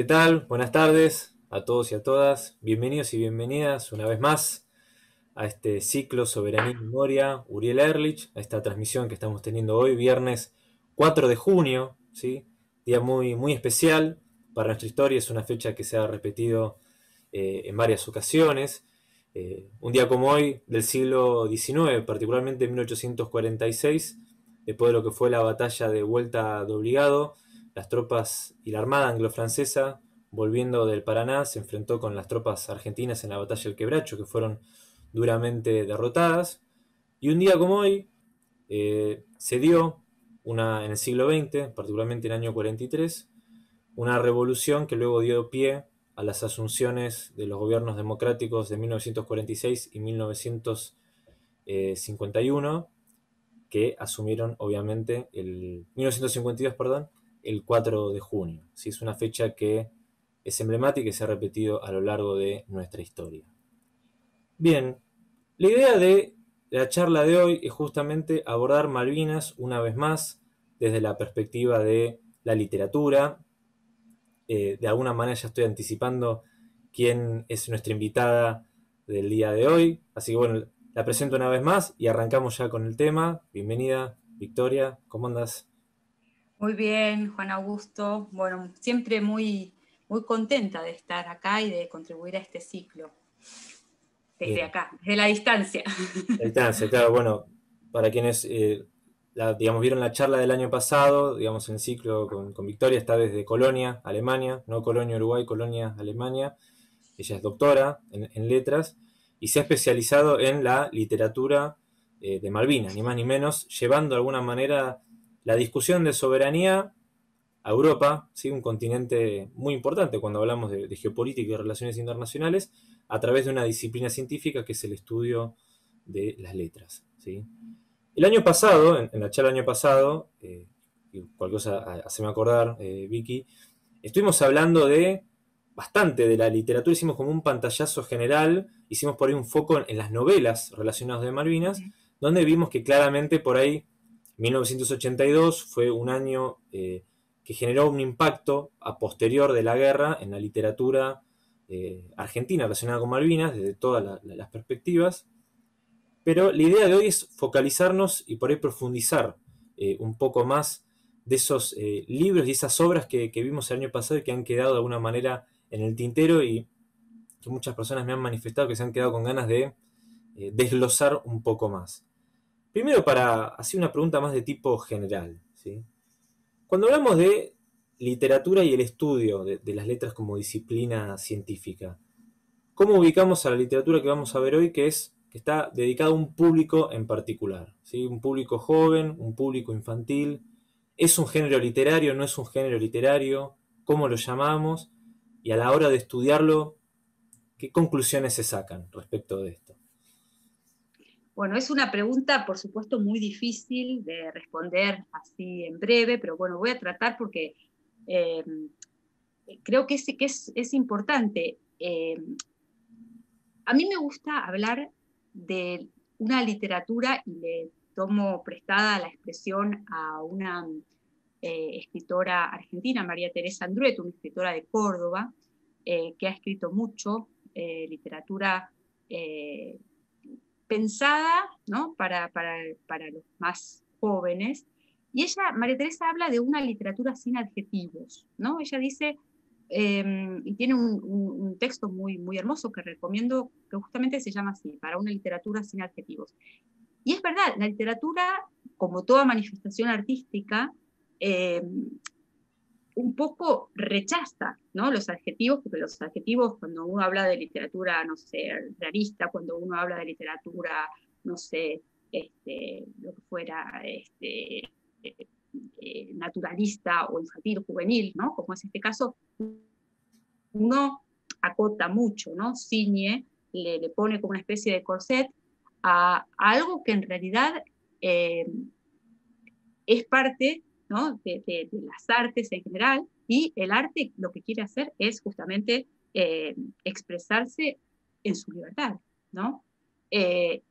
¿Qué tal? Buenas tardes a todos y a todas. Bienvenidos y bienvenidas una vez más a este ciclo Soberanía y Memoria, Uriel Erlich, a esta transmisión que estamos teniendo hoy, viernes 4 de junio, ¿sí? día muy, muy especial para nuestra historia, es una fecha que se ha repetido eh, en varias ocasiones. Eh, un día como hoy, del siglo XIX, particularmente en 1846, después de lo que fue la batalla de Vuelta de Obligado, las tropas y la armada anglo-francesa, volviendo del Paraná, se enfrentó con las tropas argentinas en la batalla del Quebracho, que fueron duramente derrotadas. Y un día como hoy eh, se dio una, en el siglo XX, particularmente en el año 43, una revolución que luego dio pie a las asunciones de los gobiernos democráticos de 1946 y 1951, que asumieron obviamente el 1952, perdón, el 4 de junio. Es una fecha que es emblemática y se ha repetido a lo largo de nuestra historia. Bien, la idea de la charla de hoy es justamente abordar Malvinas una vez más desde la perspectiva de la literatura. Eh, de alguna manera ya estoy anticipando quién es nuestra invitada del día de hoy. Así que bueno, la presento una vez más y arrancamos ya con el tema. Bienvenida, Victoria, ¿cómo andas? Muy bien, Juan Augusto. Bueno, siempre muy, muy contenta de estar acá y de contribuir a este ciclo. Desde acá, desde la distancia. La distancia, claro. Bueno, para quienes eh, digamos, vieron la charla del año pasado, digamos, en ciclo con, Victoria, está desde Colonia, Alemania, no Colonia, Uruguay, Colonia, Alemania. Ella es doctora en, letras y se ha especializado en la literatura eh, de Malvinas, ni más ni menos, llevando de alguna manera la discusión de soberanía a Europa, ¿sí? un continente muy importante cuando hablamos de, geopolítica y relaciones internacionales, a través de una disciplina científica que es el estudio de las letras. ¿sí? El año pasado, en, la charla del año pasado, eh, y cualquier cosa haceme acordar, eh, Vicky, estuvimos hablando de bastante de la literatura, hicimos como un pantallazo general, hicimos por ahí un foco en, las novelas relacionadas de Malvinas, donde vimos que claramente por ahí 1982 fue un año eh, que generó un impacto a posterior de la guerra en la literatura eh, argentina relacionada con Malvinas, desde todas las perspectivas. Pero la idea de hoy es focalizarnos y por ahí profundizar eh, un poco más de esos libros y esas obras que, vimos el año pasado y que han quedado de alguna manera en el tintero y que muchas personas me han manifestado que se han quedado con ganas de desglosar un poco más. Primero, para hacer una pregunta más de tipo general. ¿sí? Cuando hablamos de literatura y el estudio de, las letras como disciplina científica, ¿cómo ubicamos a la literatura que vamos a ver hoy, que es que está dedicada a un público en particular? ¿sí? Un público joven, un público infantil. ¿Es un género literario? ¿No es un género literario? ¿Cómo lo llamamos? Y a la hora de estudiarlo, ¿qué conclusiones se sacan respecto de esto? Bueno, es una pregunta, por supuesto, muy difícil de responder así en breve, pero bueno, voy a tratar porque eh, creo que, es, importante. Eh, a mí me gusta hablar de una literatura y le tomo prestada la expresión a una eh, escritora argentina, María Teresa Andrueto, una escritora de Córdoba, que ha escrito mucho literatura pensada ¿no? para, para, para, los más jóvenes. Y ella, María Teresa, habla de una literatura sin adjetivos. ¿no? Ella dice, em, y tiene un, un, texto muy, muy hermoso que recomiendo, que justamente se llama así, para una literatura sin adjetivos. Y es verdad, la literatura, como toda manifestación artística, eh, un poco rechaza ¿no? los adjetivos, porque los adjetivos, cuando uno habla de literatura, no sé, realista, cuando uno habla de literatura, no sé, este, lo que fuera, este, eh, naturalista o infantil, juvenil, ¿no? como es este caso, uno acota mucho, ¿no? ciñe, le, le pone como una especie de corset a, algo que en realidad eh, es parte de, las artes en general, y el arte lo que quiere hacer es justamente eh, expresarse en su libertad, ¿no? Eh,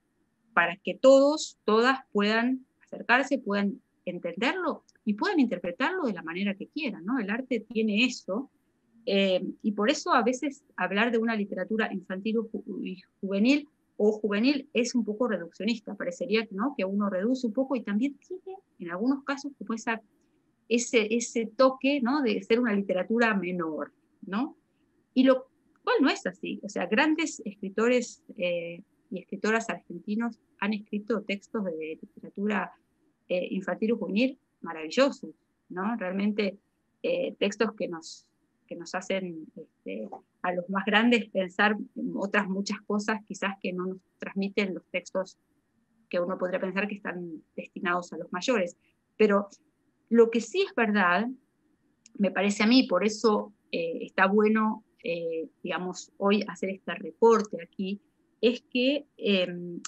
para que todos, todas puedan acercarse, puedan entenderlo y puedan interpretarlo de la manera que quieran, ¿no? El arte tiene eso, eh, y por eso a veces hablar de una literatura infantil y juvenil o juvenil es un poco reduccionista, parecería ¿no? que uno reduce un poco y también tiene en algunos casos como esa, ese, ese toque ¿no? de ser una literatura menor, ¿no? Y lo cual no es así, o sea, grandes escritores eh, y escritoras argentinos han escrito textos de literatura eh, infantil y juvenil maravillosos, ¿no? Realmente eh, textos que nos, que nos hacen este, a los más grandes pensar otras muchas cosas quizás que no nos transmiten los textos que uno podría pensar que están destinados a los mayores. Pero lo que sí es verdad, me parece a mí, por eso eh, está bueno, digamos, hoy hacer este reporte aquí, es que em,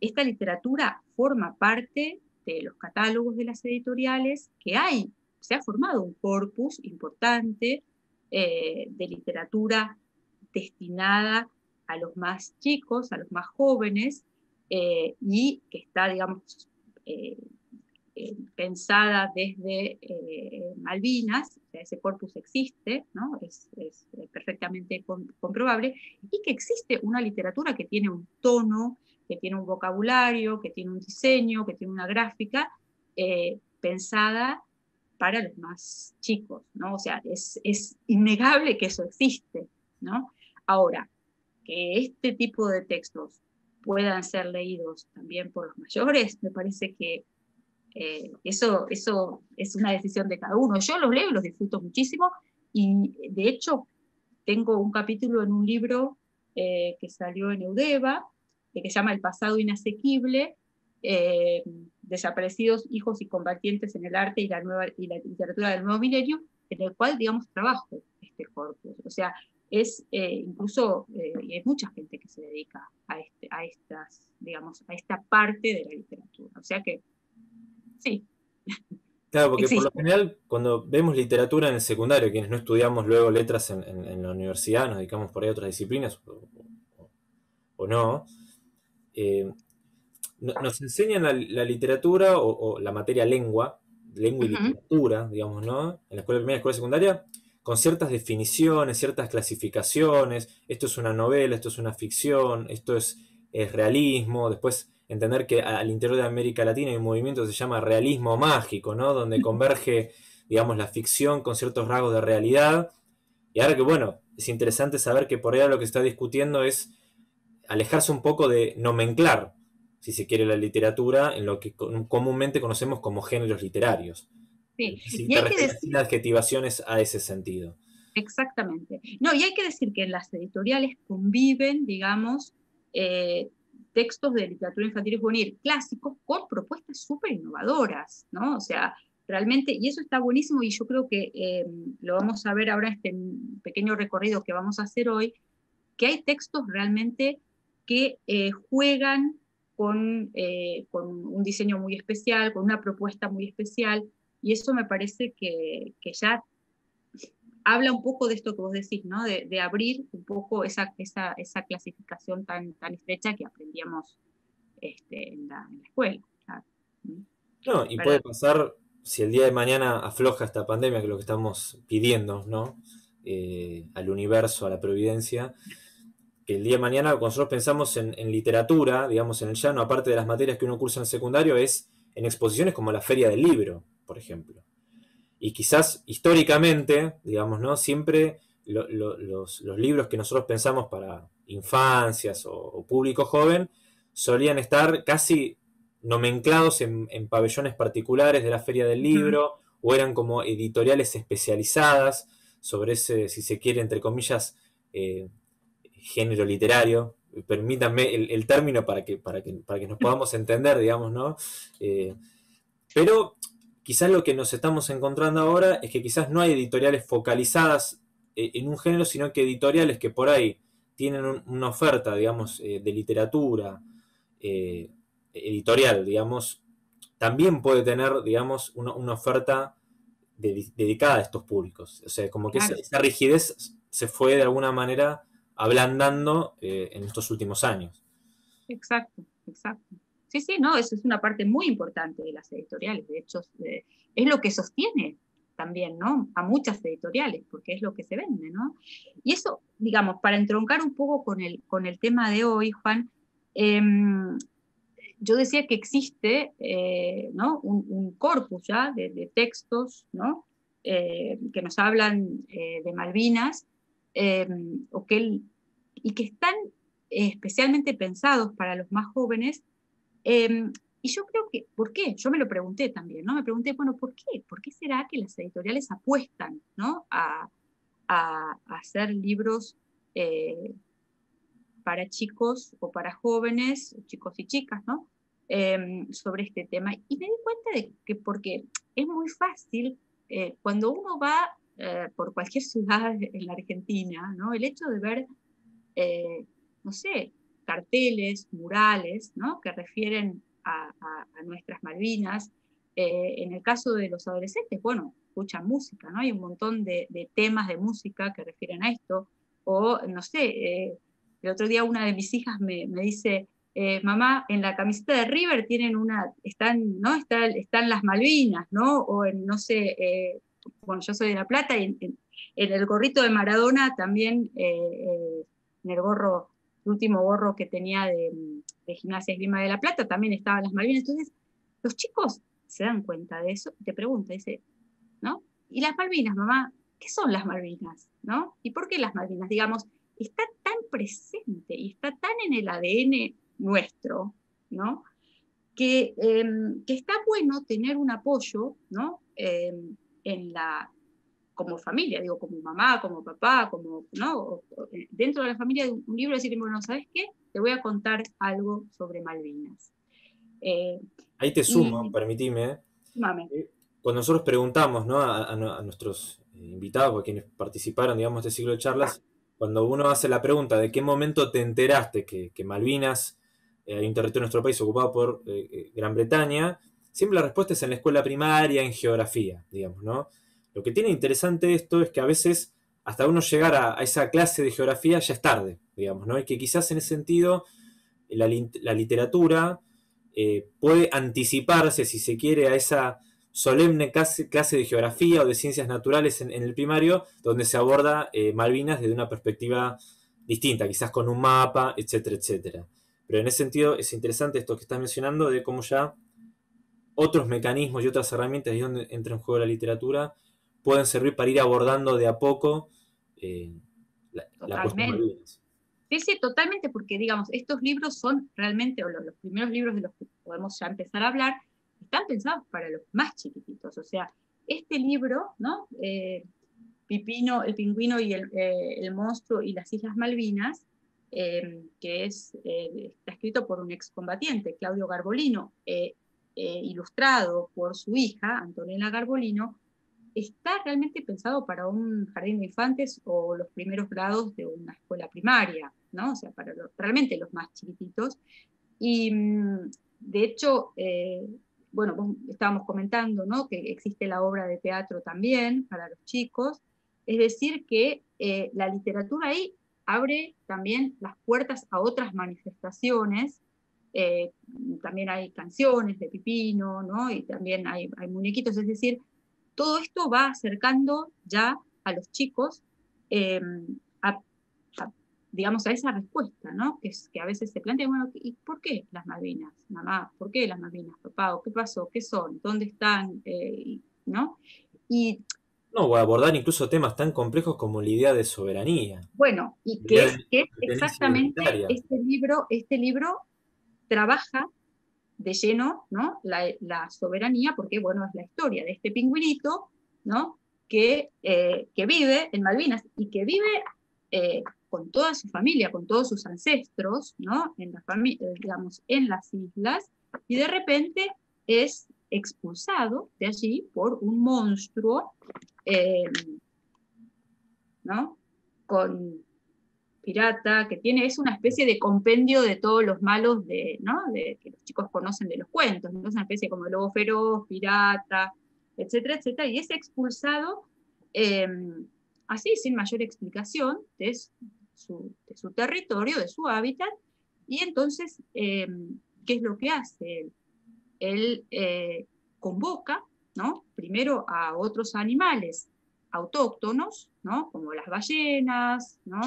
esta literatura forma parte de los catálogos de las editoriales, que hay, se ha formado un corpus importante eh, de literatura destinada a los más chicos, a los más jóvenes, eh, y que está, digamos, eh, pensada desde Malvinas, ese corpus existe, ¿no? es, perfectamente comprobable, y que existe una literatura que tiene un tono, que tiene un vocabulario, que tiene un diseño, que tiene una gráfica pensada para los más chicos, ¿no? O sea, es, innegable que eso existe, ¿no? Ahora, que este tipo de textos puedan ser leídos también por los mayores, me parece que eh, eso, eso es una decisión de cada uno. Yo los leo, los disfruto muchísimo y de hecho tengo un capítulo en un libro eh, que salió en Eudeva, que se llama El pasado inasequible, eh, desaparecidos hijos y combatientes en el arte y la, nueva, y la literatura del nuevo milenio, en el cual, digamos, trabajo este corpus. O sea, es eh, incluso, eh, y hay mucha gente que se dedica a, este, a estas, digamos, a esta parte de la literatura. O sea que, sí. Claro, porque por lo general, cuando vemos literatura en el secundario, quienes no estudiamos luego letras en, la universidad, nos dedicamos por ahí a otras disciplinas o no, eh, nos enseñan la, literatura o, la materia lengua, lengua y literatura, digamos, ¿no? En la escuela primaria y escuela secundaria, con ciertas definiciones, ciertas clasificaciones. Esto es una novela, esto es una ficción, esto es, realismo. Después entender que al interior de América Latina hay un movimiento que se llama realismo mágico, ¿no? Donde converge, digamos, la ficción con ciertos rasgos de realidad. Y ahora que, bueno, es interesante saber que por ahí lo que está discutiendo es alejarse un poco de nomenclar, si se quiere, la literatura en lo que comúnmente conocemos como géneros literarios. Sí, y hay que decir adjetivaciones a ese sentido. Exactamente. No, y hay que decir que en las editoriales conviven, digamos, eh, textos de literatura infantil y juvenil clásicos con propuestas súper innovadoras, ¿no? O sea, realmente, y eso está buenísimo y yo creo que eh, lo vamos a ver ahora en este pequeño recorrido que vamos a hacer hoy, que hay textos realmente que eh, juegan eh, con, un diseño muy especial, con una propuesta muy especial, y eso me parece que, ya habla un poco de esto que vos decís, ¿no? de, abrir un poco esa, esa, clasificación tan, tan estrecha que aprendíamos este, en, la, escuela. No, y puede pasar, si el día de mañana afloja esta pandemia, que es lo que estamos pidiendo ¿no? Eh, al universo, a la providencia, que el día de mañana, cuando nosotros pensamos en, literatura, digamos, en el llano, aparte de las materias que uno cursa en el secundario, es en exposiciones como la Feria del Libro, por ejemplo. Y quizás históricamente, digamos, ¿no? Siempre los, libros que nosotros pensamos para infancias o, público joven solían estar casi nomenclados en, pabellones particulares de la Feria del Libro, o eran como editoriales especializadas sobre ese, si se quiere, entre comillas, eh, género literario, permítanme el, término para que, para, que, para que nos podamos entender, digamos, ¿no? Eh, pero quizás lo que nos estamos encontrando ahora es que quizás no hay editoriales focalizadas eh, en un género, sino que editoriales que por ahí tienen una oferta, digamos, eh, de literatura editorial, digamos, también puede tener, digamos, una, oferta dedicada a estos públicos. O sea, como que esa rigidez se fue de alguna manera ablandando eh, en estos últimos años. Exacto, exacto. Sí, sí, no, eso es una parte muy importante de las editoriales. De hecho, eh, es lo que sostiene también, ¿no? A muchas editoriales, porque es lo que se vende, ¿no? Y eso, digamos, para entroncar un poco con el, con el tema de hoy, Juan, em, yo decía que existe eh, ¿no? un, corpus ya de, textos ¿no? Eh, que nos hablan de Malvinas em, o que y que están especialmente pensados para los más jóvenes. Em, y yo creo que, ¿por qué? Yo me lo pregunté también, ¿no? Me pregunté, bueno, ¿por qué? ¿Por qué será que las editoriales apuestan ¿no? a, a, hacer libros para chicos o para jóvenes, chicos y chicas, ¿no? Em, sobre este tema. Y me di cuenta de que porque es muy fácil, eh, cuando uno va eh, por cualquier ciudad en la Argentina, ¿no? el hecho de ver, eh, no sé, carteles, murales, ¿no? que refieren a, nuestras Malvinas. en el caso de los adolescentes, bueno, escuchan música, ¿no? Hay un montón de, temas de música que refieren a esto. O, no sé, el otro día una de mis hijas me, dice, eh, mamá, en la camiseta de River tienen una, están, ¿no? están las Malvinas, ¿no? O en, no sé, eh, bueno, yo soy de La Plata y en, el gorrito de Maradona también, eh, en el gorro, el último gorro que tenía de, de Gimnasia Esgrima de La Plata, también estaban las Malvinas. Entonces, los chicos se dan cuenta de eso y te preguntan, dice, ¿no? ¿Y las Malvinas, mamá? ¿Qué son las Malvinas? ¿No? ¿Y por qué las Malvinas? Digamos, está tan presente y está tan en el ADN nuestro, ¿no? Que, em, que está bueno tener un apoyo, ¿no? Em, en la, como familia, digo, como mamá, como papá, como, ¿no? Eh, dentro de la familia de un libro decir, bueno, ¿sabes qué? Te voy a contar algo sobre Malvinas. Eh, Ahí te sumo, permitime. Eh, cuando nosotros preguntamos ¿no? a, nuestros invitados, a quienes participaron, digamos, de este ciclo de charlas, cuando uno hace la pregunta de qué momento te enteraste que, Malvinas eh, hay un territorio en nuestro país ocupado por eh, eh, Gran Bretaña, siempre la respuesta es en la escuela primaria, en geografía, digamos, ¿no? Lo que tiene interesante esto es que a veces hasta uno llegar a, esa clase de geografía ya es tarde, digamos, ¿no? Y que quizás en ese sentido la, literatura puede anticiparse, si se quiere, a esa solemne clase, de geografía o de ciencias naturales en, el primario, donde se aborda eh, Malvinas desde una perspectiva distinta, quizás con un mapa, etcétera, etcétera. Pero en ese sentido es interesante esto que estás mencionando de cómo ya otros mecanismos y otras herramientas, ahí donde entra en juego la literatura, pueden servir para ir abordando de a poco eh, la, cuestión. Sí, sí, totalmente, porque digamos, estos libros son realmente, o los primeros libros de los que podemos ya empezar a hablar, están pensados para los más chiquititos. O sea, este libro, ¿no? Eh, Pipino, el pingüino y el, eh, monstruo y las Islas Malvinas, eh, que es, está escrito por un excombatiente, Claudio Garbolino, ilustrado por su hija, Antonella Garbolino, está realmente pensado para un jardín de infantes o los primeros grados de una escuela primaria, ¿no? O sea, para realmente los más chiquititos. Y mm, de hecho, bueno, estábamos comentando, ¿no? Que existe la obra de teatro también para los chicos. Es decir, que eh, la literatura ahí abre también las puertas a otras manifestaciones. Eh, también hay canciones de Pipino, ¿no? Y también hay, muñequitos. Es decir, todo esto va acercando ya a los chicos eh, digamos, a esa respuesta, ¿no? Que, es, que a veces se plantea, bueno, ¿y por qué las Malvinas, mamá? ¿Por qué las Malvinas, papá? qué pasó? ¿Qué son? ¿Dónde están? Eh, ¿No? Y no, voy a abordar incluso temas tan complejos como la idea de soberanía. Bueno, y que es, exactamente este libro, este libro trabaja de lleno ¿no? La, soberanía, porque bueno, es la historia de este pingüinito, ¿no? Que, eh, que vive en Malvinas y que vive eh, con toda su familia, con todos sus ancestros, ¿no? En, la eh, en las islas, y de repente es expulsado de allí por un monstruo, ¿no? Con pirata, que tiene, es una especie de compendio de todos los malos de, ¿no? de, que los chicos conocen de los cuentos, ¿no? es una especie como lobo feroz, pirata, etcétera, etcétera, y es expulsado em, así, sin mayor explicación, de su, territorio, de su hábitat, y entonces, em, ¿qué es lo que hace él? Él eh, convoca ¿no? Primero a otros animales autóctonos, ¿no? Como las ballenas, ¿no?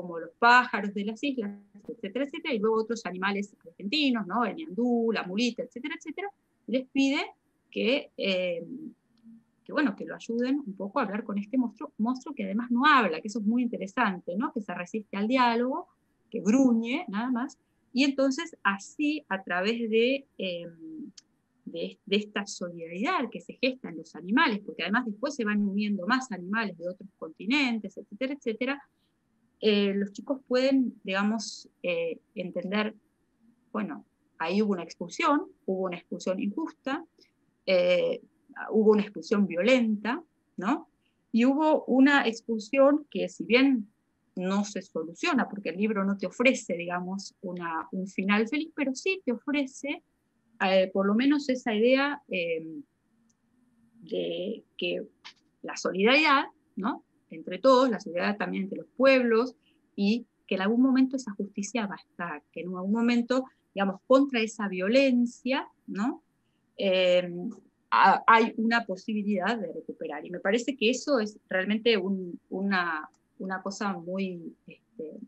Como los pájaros de las islas, etcétera, etcétera, y luego otros animales argentinos, ¿no? El ñandú, la mulita, etcétera, etcétera, les pide que, eh, que, bueno, que lo ayuden un poco a hablar con este monstruo, monstruo que además no habla, que eso es muy interesante, ¿no? Que se resiste al diálogo, que gruñe, nada más, y entonces así, a través de, em, de, esta solidaridad que se gesta en los animales, porque además después se van uniendo más animales de otros continentes, etcétera, etcétera, eh, los chicos pueden, digamos, eh, entender, bueno, ahí hubo una expulsión, hubo una expulsión injusta, eh, hubo una expulsión violenta, ¿no? Y hubo una expulsión que si bien no se soluciona, porque el libro no te ofrece, digamos, una, un final feliz, pero sí te ofrece por lo menos esa idea de que la solidaridad, ¿no? Entre todos, la solidaridad también entre los pueblos, y que en algún momento esa justicia va a estar, que en algún momento, digamos, contra esa violencia, ¿no? Eh, hay una posibilidad de recuperar. Y me parece que eso es realmente una, una cosa muy, este,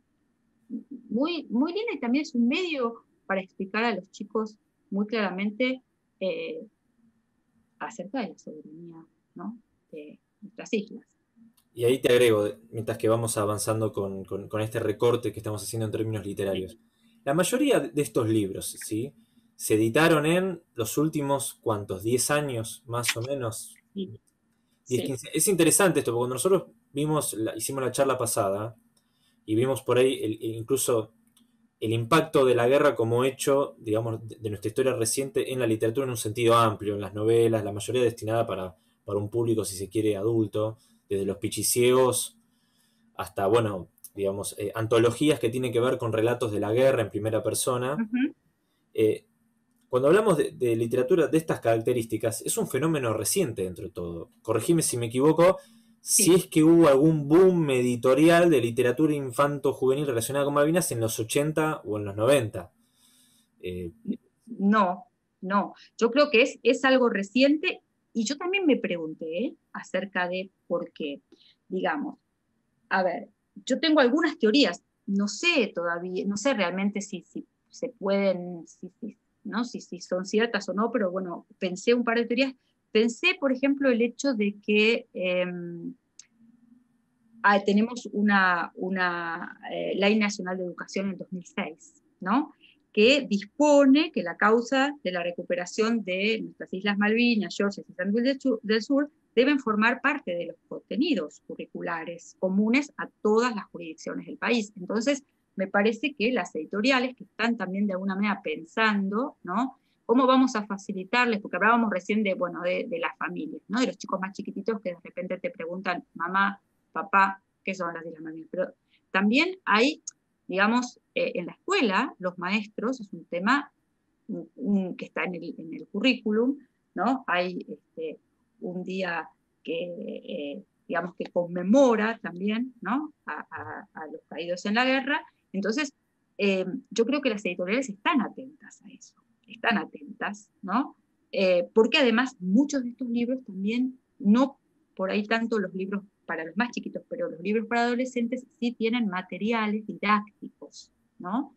muy, muy linda y también es un medio para explicar a los chicos muy claramente eh, acerca de la soberanía ¿no? de nuestras islas. Y ahí te agrego, mientras que vamos avanzando con, con, este recorte que estamos haciendo en términos literarios. La mayoría de estos libros, ¿sí? Se editaron en los últimos, ¿cuántos? ¿10 años más o menos? Es interesante esto, porque cuando nosotros vimos, hicimos la charla pasada y vimos por ahí el, incluso el impacto de la guerra como hecho, digamos, de, nuestra historia reciente en la literatura en un sentido amplio, en las novelas, la mayoría destinada para, para un público, si se quiere, adulto, desde los pichiciegos hasta, bueno, digamos, eh, antologías que tienen que ver con relatos de la guerra en primera persona. Eh, cuando hablamos de, de, literatura de estas características, es un fenómeno reciente dentro de todo. Corregime si me equivoco, si es que hubo algún boom editorial de literatura infanto-juvenil relacionada con Malvinas en los 80 o en los 90. Eh, no, no. Yo creo que es, es algo reciente y yo también me pregunté acerca de por qué. Digamos, a ver, yo tengo algunas teorías, no sé todavía, no sé realmente si, se pueden, si, ¿no? si, si son ciertas o no, pero bueno, pensé un par de teorías Pensé, por ejemplo, el hecho de que em, ah, tenemos una, una eh, Ley Nacional de Educación en 2006, ¿no? Que dispone que la causa de la recuperación de nuestras Islas Malvinas, Georgia y San Luis del Sur deben formar parte de los contenidos curriculares comunes a todas las jurisdicciones del país. Entonces, me parece que las editoriales que están también de alguna manera pensando, ¿no? ¿Cómo vamos a facilitarles? Porque hablábamos recién de, bueno, de, las familias, ¿no? De los chicos más chiquititos que de repente te preguntan, mamá, papá, ¿qué son las Islas Malvinas? Pero también hay, digamos, eh, en la escuela, los maestros, es un tema que está en el, currículum, ¿no? Hay este, un día que, eh, digamos, que conmemora también, ¿no? A, los caídos en la guerra. Entonces, eh, yo creo que las editoriales están atentas a eso están atentas, ¿no? Porque además muchos de estos libros también, no por ahí tanto los libros para los más chiquitos, pero los libros para adolescentes sí tienen materiales didácticos, ¿no?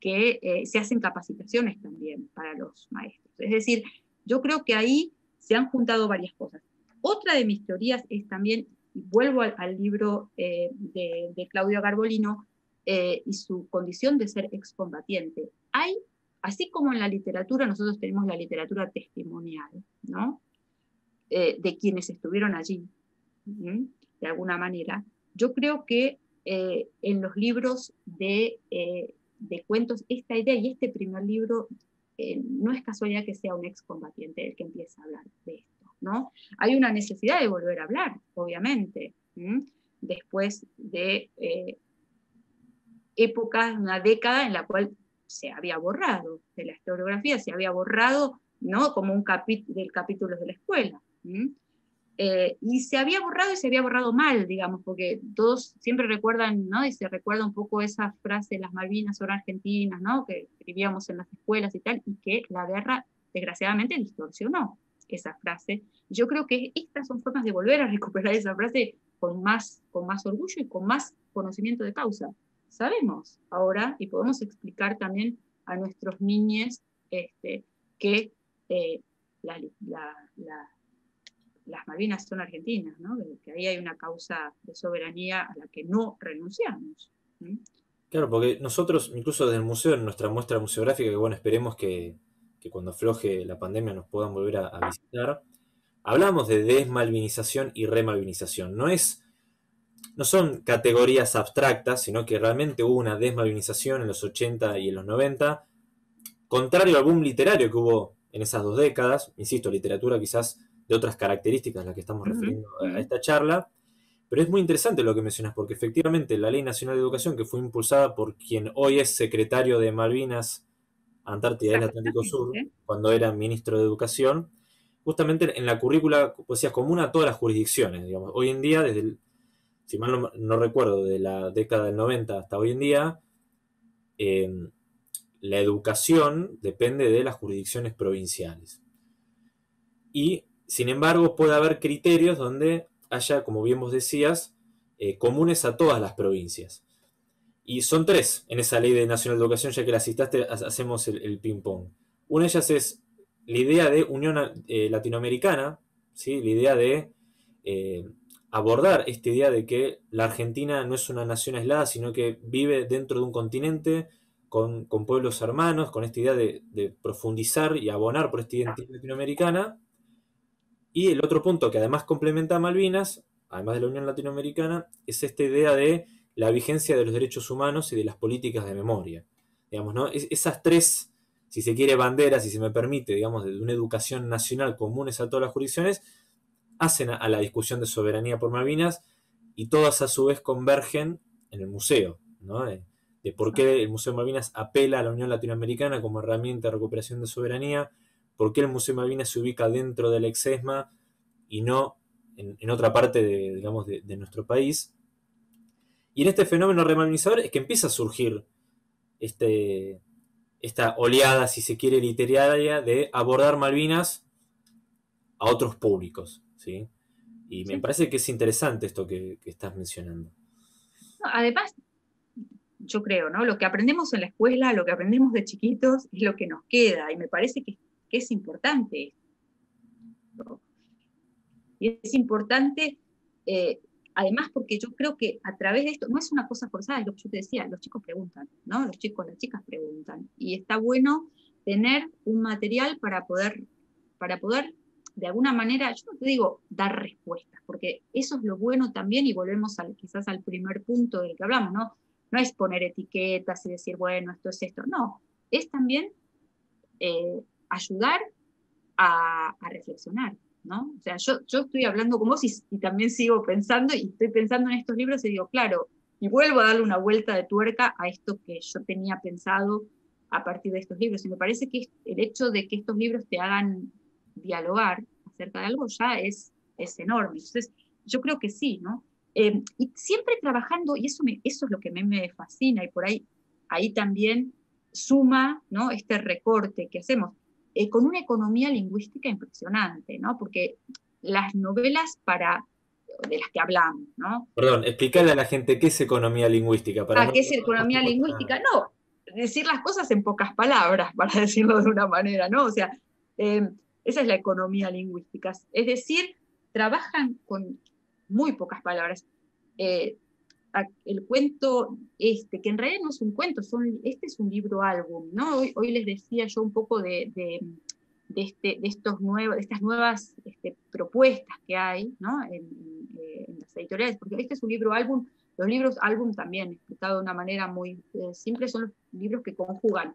Que eh, se hacen capacitaciones también para los maestros. Es decir, yo creo que ahí se han juntado varias cosas. Otra de mis teorías es también, y vuelvo al, libro eh, de, de, Claudio Garbolino y su condición de ser excombatiente. Hay Así como en la literatura nosotros tenemos la literatura testimonial, ¿no? Eh, de quienes estuvieron allí, de alguna manera, yo creo que eh, en los libros de, eh, de, cuentos, esta idea y este primer libro, no es casualidad que sea un excombatiente el que empieza a hablar de esto, ¿no? Hay una necesidad de volver a hablar, obviamente, después de épocas, una década en la cual se había borrado de la historiografía, se había borrado ¿no? como un capítulo del capítulo de la escuela. Eh, y se había borrado y se había borrado mal, digamos, porque todos siempre recuerdan, ¿no? Y se recuerda un poco esa frase las Malvinas sobre Argentinas, ¿no? Que escribíamos en las escuelas y tal, y que la guerra desgraciadamente distorsionó. esa frase. Yo creo que estas son formas de volver a recuperar esa frase con más, con más orgullo y con más conocimiento de causa. Sabemos ahora y podemos explicar también a nuestros niños este, que eh, las Malvinas son argentinas, ¿no? que ahí hay una causa de soberanía a la que no renunciamos. Claro, porque nosotros, incluso desde el museo, en nuestra muestra museográfica, que bueno, esperemos que, cuando afloje la pandemia nos puedan volver a, visitar, hablamos de desmalvinización y remalvinización. No es no son categorías abstractas, sino que realmente hubo una desmalvinización en los 80 y en los 90, contrario al boom literario que hubo en esas dos décadas, insisto, literatura quizás de otras características a las que estamos refiriendo a esta charla, pero es muy interesante lo que mencionas, porque efectivamente la Ley Nacional de Educación, que fue impulsada por quien hoy es secretario de Malvinas, Antártida y el Atlántico Sur, cuando era ministro de Educación, justamente en la currícula, pues decías, común a todas las jurisdicciones, digamos. Hoy en día, desde el, si mal no, recuerdo, de la década del 90 hasta hoy en día, eh, la educación depende de las jurisdicciones provinciales. Y, sin embargo, puede haber criterios donde haya, como bien vos decías, eh, comunes a todas las provincias. Y son tres en esa ley de Nacional de Educación, ya que la citaste, hacemos el, ping-pong. Una de ellas es la idea de unión eh, latinoamericana, ¿sí? la idea de eh, abordar esta idea de que la Argentina no es una nación aislada, sino que vive dentro de un continente con, pueblos hermanos, con esta idea de, de, profundizar y abonar por esta identidad latinoamericana. Y el otro punto que además complementa a Malvinas, además de la Unión Latinoamericana, es esta idea de la vigencia de los derechos humanos y de las políticas de memoria. Digamos, ¿no? esas tres, si se quiere, banderas, si se me permite, digamos, de una educación nacional comunes a todas las jurisdicciones, hacen a, la discusión de soberanía por Malvinas y todas a su vez convergen en el museo, ¿no? de, de por qué el Museo de Malvinas apela a la Unión Latinoamericana como herramienta de recuperación de soberanía, por qué el Museo Malvinas se ubica dentro del Exesma y no en, otra parte de, digamos, de, nuestro país. Y en este fenómeno remalvinizador es que empieza a surgir este, esta oleada, si se quiere, literaria de abordar Malvinas a otros públicos. ¿sí? Y me parece que es interesante esto que, estás mencionando. además, yo creo, ¿no? Lo que aprendemos en la escuela, lo que aprendemos de chiquitos, es lo que nos queda. Y me parece que es importante. Y es importante, eh, además, porque yo creo que a través de esto, no es una cosa forzada, es lo que yo te decía, los chicos preguntan, ¿no? Los chicos, las chicas preguntan. Y está bueno tener un material para poder, para poder de alguna manera, yo no te digo dar respuestas, porque eso es lo bueno también, y volvemos al, quizás al primer punto del que hablamos, ¿no? No es poner etiquetas y decir, bueno, esto es esto, no, es también eh, ayudar a, reflexionar, ¿no? O sea, yo, yo estoy hablando con vos y, también sigo pensando y estoy pensando en estos libros y digo, claro, y vuelvo a darle una vuelta de tuerca a esto que yo tenía pensado a partir de estos libros. Y me parece que el hecho de que estos libros te hagan dialogar acerca de algo ya es, es enorme. Entonces, yo creo que sí, ¿no? Eh, y siempre trabajando, y eso, me, eso es lo que me, me fascina, y por ahí, ahí también suma ¿no? este recorte que hacemos. Eh, con una economía lingüística impresionante, ¿no? Porque las novelas para de las que hablamos, ¿no? Perdón, explicarle a la gente qué es economía lingüística. Para ah, ¿qué es economía lingüística? No, decir las cosas en pocas palabras, para decirlo de una manera, ¿no? O sea, eh, esa es la economía lingüística. Es decir, trabajan con muy pocas palabras. Eh, el cuento este, que en realidad no es un cuento, son, este es un libro álbum, ¿no? Hoy, les decía yo un poco de, de, este, de, estos nuevos, estas nuevas este, propuestas que hay, ¿no? En, las editoriales, porque este es un libro álbum, los libros álbum también, explicado de una manera muy eh, simple, son los libros que conjugan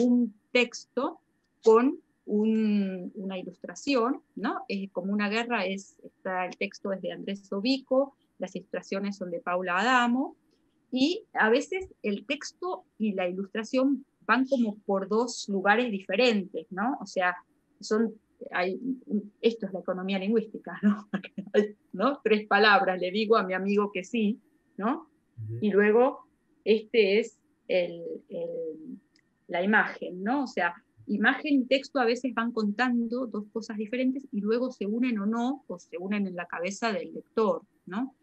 un texto con un, una ilustración, ¿no? como una guerra es, está, el texto es de Andrés Obico, las ilustraciones son de Paula Adamo, y a veces el texto y la ilustración van como por dos lugares diferentes, ¿no? O sea, son, hay, esto es la economía lingüística, ¿no? ¿no? Tres palabras, le digo a mi amigo que sí, ¿no? Y luego, este es el, la imagen, ¿no? O sea, imagen y texto a veces van contando dos cosas diferentes y luego se unen o no, o se unen en la cabeza del lector, ¿no?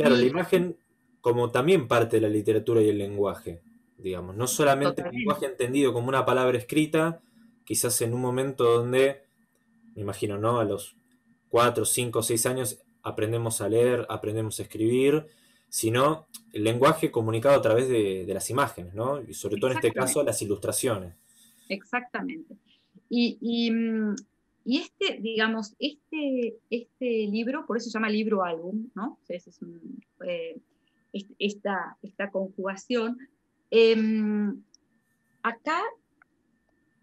Claro, la imagen como también parte de la literatura y el lenguaje, digamos, no solamente el lenguaje entendido como una palabra escrita, quizás en un momento donde, me imagino, ¿no? A los cuatro, cinco, seis años aprendemos a leer, aprendemos a escribir, sino el lenguaje comunicado a través de, las imágenes, ¿no? Y sobre todo en este caso las ilustraciones. Exactamente. Y, mm, este, digamos, este, este libro, por eso se llama libro álbum, ¿no? es eh, esta, esta conjugación. Em, acá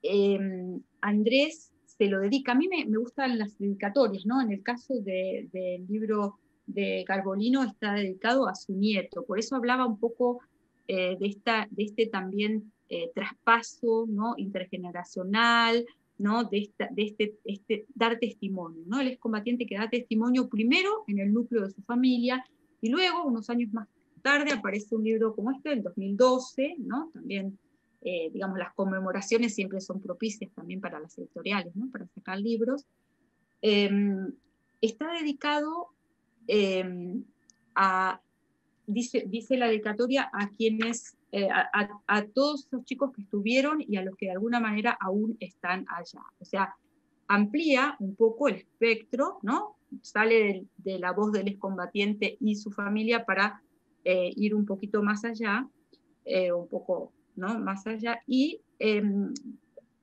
em, Andrés se lo dedica, a mí me, gustan las dedicatorias, ¿no? En el caso del libro de Garbolino está dedicado a su nieto, por eso hablaba un poco eh, de, esta, de este también eh, traspaso ¿no? intergeneracional, ¿no? de, esta, de este, este, dar testimonio. ¿no? Él es combatiente que da testimonio primero en el núcleo de su familia y luego, unos años más tarde, aparece un libro como este, en 2012, ¿no? también eh, digamos, las conmemoraciones siempre son propicias también para las editoriales, ¿no? para sacar libros. Em, está dedicado em, a, dice, dice la dedicatoria a quienes, eh, a, todos los chicos que estuvieron y a los que de alguna manera aún están allá. O sea, amplía un poco el espectro, ¿no? Sale de, la voz del excombatiente y su familia para eh, ir un poquito más allá, un poco ¿no? Más allá, y em,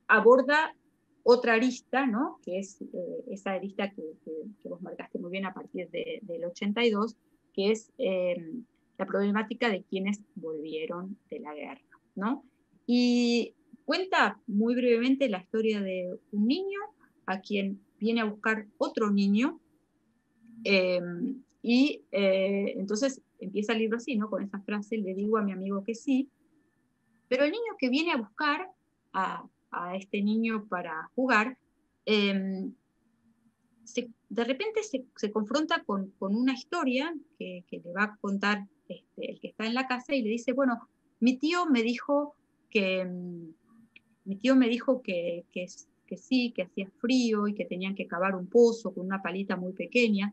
aborda otra arista, ¿no? Que es eh, esa arista que, vos marcaste muy bien a partir del 82, que es em, la problemática de quienes volvieron de la guerra, ¿no? Y cuenta muy brevemente la historia de un niño a quien viene a buscar otro niño, em, y eh, entonces empieza el libro así, ¿no? Con esa frase, le digo a mi amigo que sí, pero el niño que viene a buscar a, este niño para jugar, em, de repente se, confronta con, una historia que, le va a contar este, el que está en la casa y le dice, bueno, mi tío me dijo que, em, mi tío me dijo que, que, que sí, que hacía frío y que tenían que cavar un pozo con una palita muy pequeña.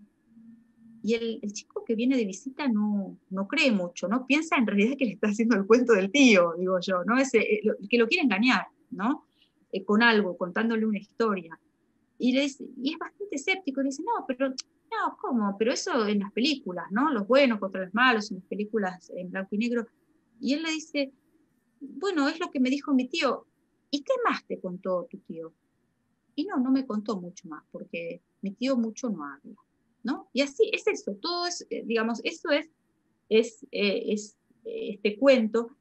Y el, chico que viene de visita no, no cree mucho, ¿no? Piensa en realidad que le está haciendo el cuento del tío, digo yo, ¿no? Ese, eh, que lo quiere engañar, ¿no? Eh, con algo, contándole una historia. Y, le y es bastante escéptico, le dice, no, pero, no, ¿cómo? Pero eso en las películas, ¿no? Los buenos contra los malos, en las películas en blanco y negro. Y él le dice, bueno, es lo que me dijo mi tío. ¿Y qué más te contó tu tío? Y no, no me contó mucho más, porque mi tío mucho no habla. Y así es eso, todo es, eh, digamos, eso es, es, eh, es eh, este cuento,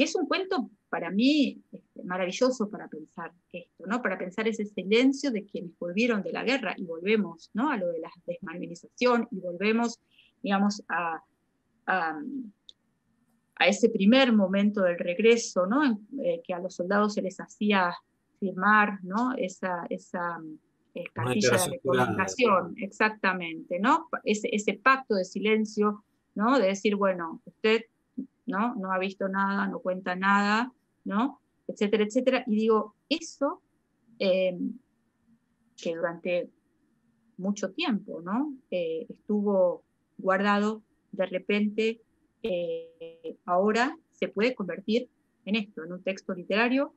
que es un cuento para mí este, maravilloso para pensar esto, ¿no? Para pensar ese silencio de quienes volvieron de la guerra y volvemos, ¿no? A lo de la desmovilización y volvemos, digamos, a, a, ese primer momento del regreso, ¿no? que a los soldados se les hacía firmar, ¿no? Esa, esa cartilla de comunicación, exactamente, ¿no? Ese, ese pacto de silencio, ¿no? De decir, bueno, usted, ¿no? No ha visto nada, no cuenta nada, ¿no? Etcétera, etcétera. Y digo, eso eh, que durante mucho tiempo, ¿no? Eh, estuvo guardado, de repente, eh, ahora se puede convertir en esto, en un texto literario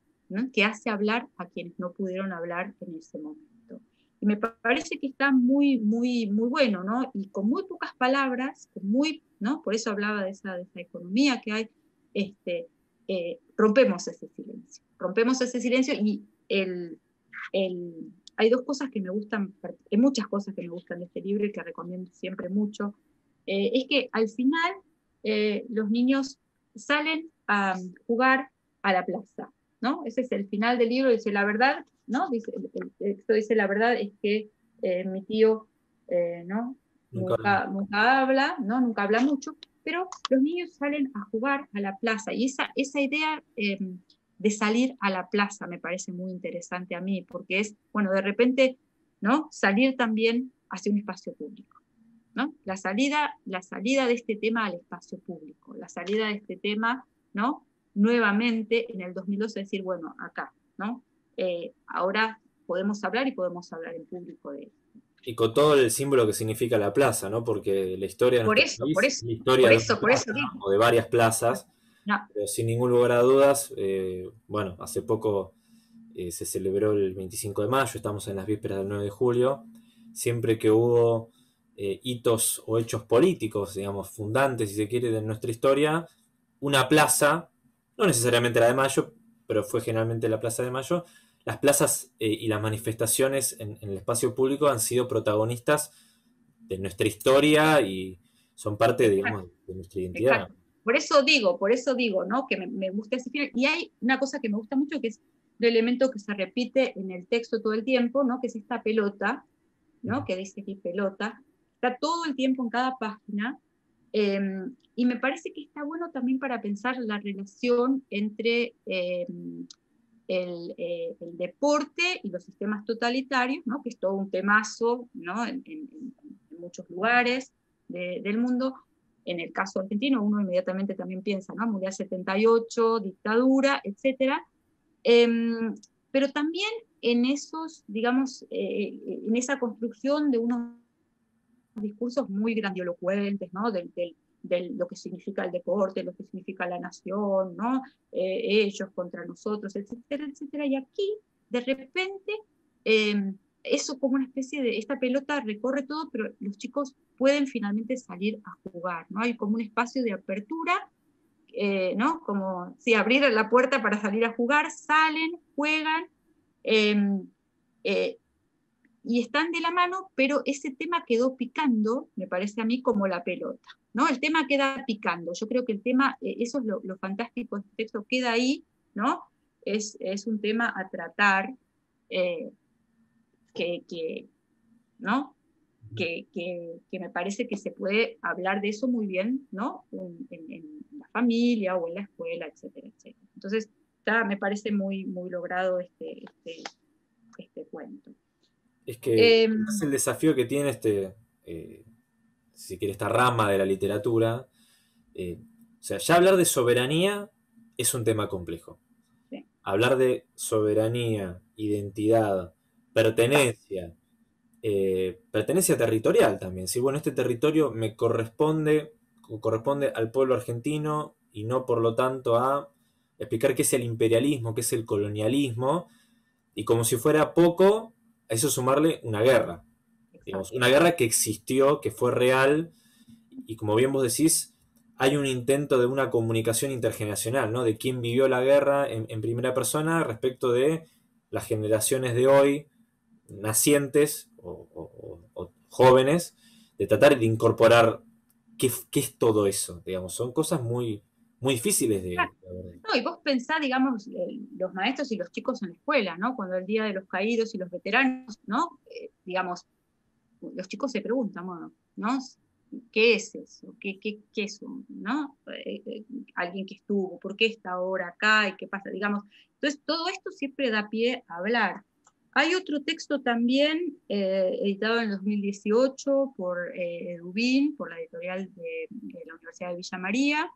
que hace hablar a quienes no pudieron hablar en ese momento. Me parece que está muy, muy, muy bueno, ¿no? Y con muy pocas palabras, muy, ¿no? Por eso hablaba de esa, de esa economía que hay, este, eh, rompemos ese silencio. Rompemos ese silencio y el, el, hay dos cosas que me gustan, hay muchas cosas que me gustan de este libro y que recomiendo siempre mucho. Eh, es que al final eh, los niños salen a jugar a la plaza, ¿no? Ese es el final del libro, dice, la verdad, ¿no? Dice, el texto dice, la verdad es que eh, mi tío, eh, ¿no? Nunca, nunca, habla, ¿no? Nunca habla mucho, pero los niños salen a jugar a la plaza y esa, esa idea em, de salir a la plaza me parece muy interesante a mí, porque es, bueno, de repente, ¿no? Salir también hacia un espacio público. ¿no? La, salida, la salida de este tema al espacio público, la salida de este tema, ¿no? Nuevamente en el 2012 decir, bueno, acá, ¿no? Eh, ahora podemos hablar y podemos hablar en público de. Y con todo el símbolo que significa la plaza, ¿no? Porque la historia por eso, por eso, la historia por eso, por eso o de varias plazas, pero sin ningún lugar a dudas, eh, bueno, hace poco eh, se celebró el 25 de mayo, estamos en las vísperas del 9 de julio, siempre que hubo eh, hitos o hechos políticos, digamos, fundantes, si se quiere, de nuestra historia, una plaza, no necesariamente la de Mayo, pero fue generalmente la Plaza de Mayo, las plazas eh, y las manifestaciones en, el espacio público han sido protagonistas de nuestra historia y son parte, digamos, de nuestra identidad. Por eso digo, por eso digo, ¿no? Que me, gusta ese final. Y hay una cosa que me gusta mucho que es el elemento que se repite en el texto todo el tiempo, ¿no? Que es esta pelota, ¿no? Que dice aquí pelota. Está todo el tiempo en cada página. Em, y me parece que está bueno también para pensar la relación entre eh, el, deporte y los sistemas totalitarios, ¿no? que es todo un temazo ¿no? en, muchos lugares del mundo. En el caso argentino, uno inmediatamente también piensa, ¿no? Mundial 78, dictadura, etc. Em, pero también en esos, digamos, eh, en esa construcción de unos discursos muy grandilocuentes, ¿no? del, de lo que significa el deporte, lo que significa la nación, ¿no? Eh, ellos contra nosotros, etcétera, etcétera. Y aquí, de repente, em, eso como una especie de, esta pelota recorre todo, pero los chicos pueden finalmente salir a jugar, ¿no? Hay como un espacio de apertura, eh, ¿no? Como si abrir la puerta para salir a jugar, salen, juegan, em, eh, y están de la mano, pero ese tema quedó picando, me parece a mí, como la pelota. ¿no? El tema queda picando. Yo creo que el tema, eh, eso es lo, fantástico de este texto, queda ahí, ¿no? Es, es un tema a tratar eh, que, ¿no? Que, que, me parece que se puede hablar de eso muy bien, ¿no? En, la familia o en la escuela, etcétera. Entonces, me parece muy, muy logrado este, este, este cuento. Es que em, es el desafío que tiene este, eh, si quiere, esta rama de la literatura. Eh, o sea, ya hablar de soberanía es un tema complejo. Hablar de soberanía, identidad, pertenencia, eh, pertenencia territorial también. Si, bueno, este territorio me corresponde, corresponde al pueblo argentino y no, por lo tanto, a explicar qué es el imperialismo, qué es el colonialismo, y como si fuera poco, a eso sumarle una guerra una guerra que existió, que fue real, y como bien vos decís, hay un intento de una comunicación intergeneracional, ¿no? De quién vivió la guerra en, primera persona respecto de las generaciones de hoy, nacientes o, jóvenes, de tratar de incorporar qué, es todo eso, digamos. Son cosas muy, muy difíciles de, No, y vos pensás, digamos, los maestros y los chicos en la escuela, ¿no? Cuando el Día de los Caídos y los veteranos, ¿no? Eh, digamos, los chicos se preguntan, ¿no? ¿Qué es eso? ¿Qué, qué, qué es ¿no? Eh, eh, alguien que estuvo, ¿por qué está ahora acá y qué pasa? Digamos, entonces todo esto siempre da pie a hablar. Hay otro texto también eh, editado en 2018 por Rubín, por la editorial de, la Universidad de Villa María,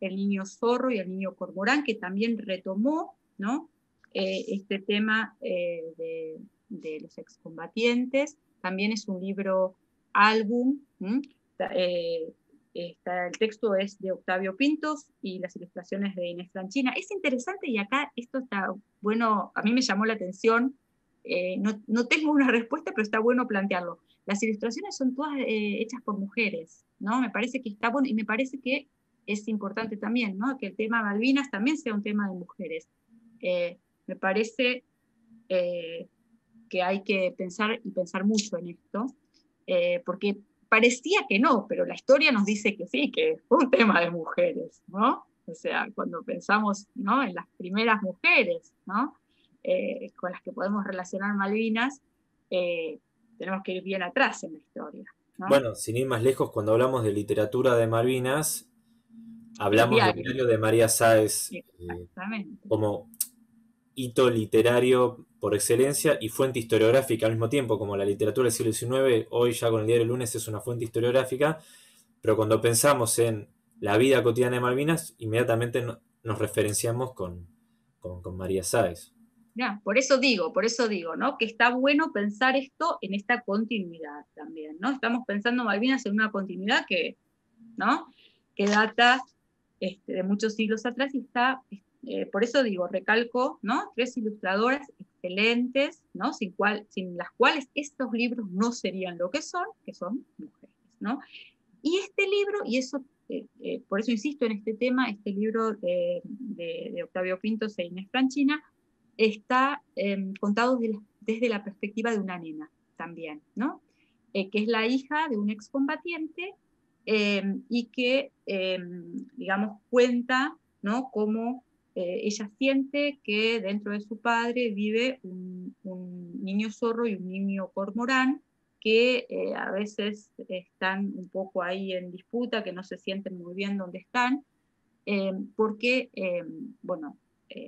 El Niño Zorro y El Niño Cormorán, que también retomó ¿no? este tema de, de, los excombatientes también es un libro álbum. Eh, el texto es de Octavio Pintos y las ilustraciones de Inés Franchina. Es interesante y acá esto está bueno, a mí me llamó la atención. Eh, no, no, tengo una respuesta, pero está bueno plantearlo. Las ilustraciones son todas eh, hechas por mujeres, ¿no? Me parece que está bueno y me parece que es importante también, ¿no? Que el tema Malvinas también sea un tema de mujeres. me parece que hay que pensar y pensar mucho en esto, eh, porque parecía que no, pero la historia nos dice que sí, que fue un tema de mujeres, ¿no? O sea, cuando pensamos ¿no? en las primeras mujeres, ¿no? Eh, con las que podemos relacionar Malvinas, eh, tenemos que ir bien atrás en la historia. Bueno, sin ir más lejos, cuando hablamos de literatura de Malvinas, hablamos del diario de María Sáez como hito literario por excelencia y fuente historiográfica al mismo tiempo, como la literatura del siglo XIX, hoy ya con el diario Lunes es una fuente historiográfica, pero cuando pensamos en la vida cotidiana de Malvinas, inmediatamente nos referenciamos con, con, María Sáez. Ya, por eso digo, por eso digo, ¿no? Que está bueno pensar esto en esta continuidad también, ¿no? Estamos pensando Malvinas en una continuidad que, ¿no? Que data este, de muchos siglos atrás y está, eh, por eso digo, recalco, ¿no? Tres ilustradoras excelentes, ¿no? Sin, cual, sin las cuales estos libros no serían lo que son, que son mujeres, ¿no? Y este libro, y eso, eh, eh, por eso insisto en este tema, este libro de, Octavio Pinto e Inés Franchina, está em, contado desde la, perspectiva de una nena también, ¿no? que es la hija de un excombatiente em, y que, em, digamos, cuenta, ¿no? Cómo eh, ella siente que dentro de su padre vive un, niño zorro y un niño cormorán que eh, a veces están un poco ahí en disputa, que no se sienten muy bien donde están, eh, porque, bueno,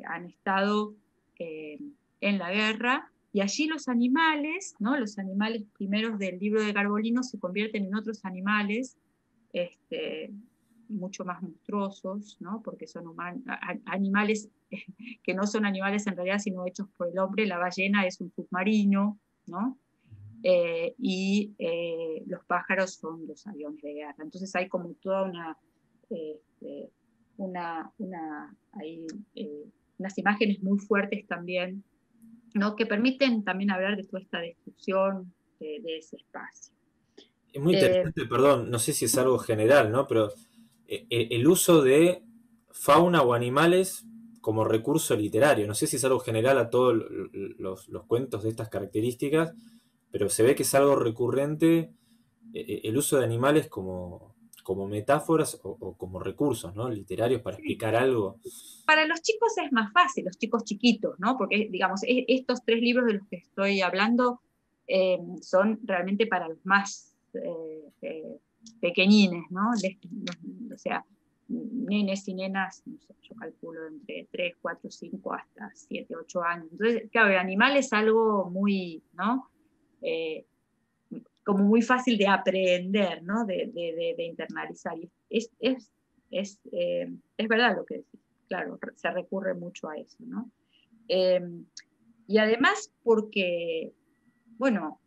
han estado en la guerra y allí los animales, ¿no? los animales primeros del libro de Garbolino se convierten en otros animales, este, mucho más monstruosos, ¿no? porque son animales que no son animales en realidad, sino hechos por el hombre. La ballena es un submarino, ¿no? Eh, y eh, los pájaros son los aviones de guerra. Entonces hay como toda una, este, una, una hay, eh, unas imágenes muy fuertes también, ¿no? que permiten también hablar de toda esta destrucción de, de ese espacio. Es muy interesante, perdón, no sé si es algo general, ¿no? Pero e, e, el uso de fauna o animales como recurso literario. No sé si es algo general a todos los, cuentos de estas características, pero se ve que es algo recurrente e, el uso de animales como, como metáforas o, como recursos ¿no? literarios para explicar algo. Para los chicos es más fácil, los chicos chiquitos, ¿no? porque digamos, estos tres libros de los que estoy hablando eh, son realmente para los más eh, eh, pequeñines, ¿no? o sea, nenes y nenas, yo calculo entre 3, 4, 5 hasta 7, 8 años. Entonces, claro, el animal es algo muy, ¿no? Eh, como muy fácil de aprender, ¿no? De, internalizar. es, es, es, eh, es, verdad lo que decís, claro, se recurre mucho a eso, ¿no? Eh, y además porque, bueno,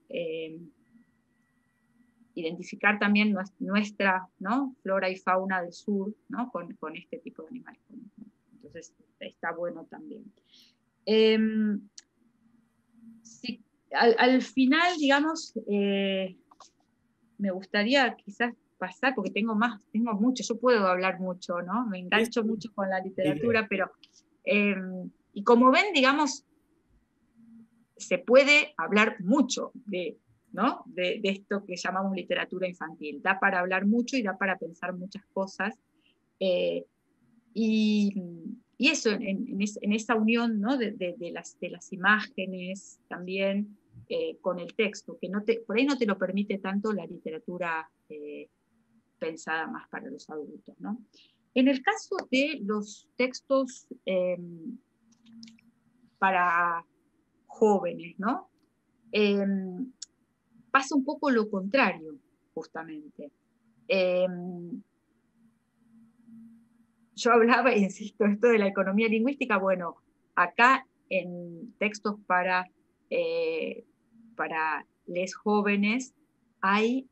identificar también nuestra ¿no? flora y fauna del sur ¿no? con, con, este tipo de animales. Entonces está bueno también. Em, al, final, digamos, eh, me gustaría quizás pasar, porque tengo más, tengo mucho, yo puedo hablar mucho, ¿no? Me engancho mucho con la literatura, pero, em, y como ven, digamos, se puede hablar mucho de, de, esto que llamamos literatura infantil. Da para hablar mucho y da para pensar muchas cosas. Eh, y, eso, en, esa unión ¿no? de, las, imágenes también eh, con el texto, que no te, por ahí no te lo permite tanto la literatura eh, pensada más para los adultos. ¿no? En el caso de los textos em, para jóvenes, ¿no? Pasa un poco lo contrario, justamente. Em, yo hablaba, insisto, esto de la economía lingüística, bueno, acá en textos para, eh, para les jóvenes hay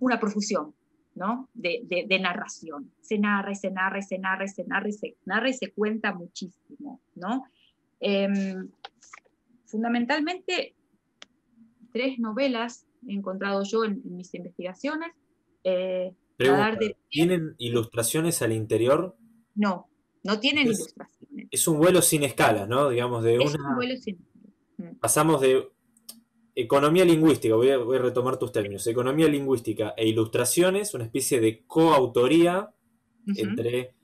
una profusión ¿no? De, narración. Se narra se narra se narra se narra y se narra y se cuenta muchísimo. ¿no? Em, fundamentalmente tres novelas he encontrado yo en, mis investigaciones. Eh, ¿Tienen ilustraciones al interior? No, no tienen ilustraciones. Es un vuelo sin escala, ¿no? Digamos, de es un vuelo sin mm. Pasamos de economía lingüística, voy a, retomar tus términos, economía lingüística e ilustraciones, una especie de coautoría entre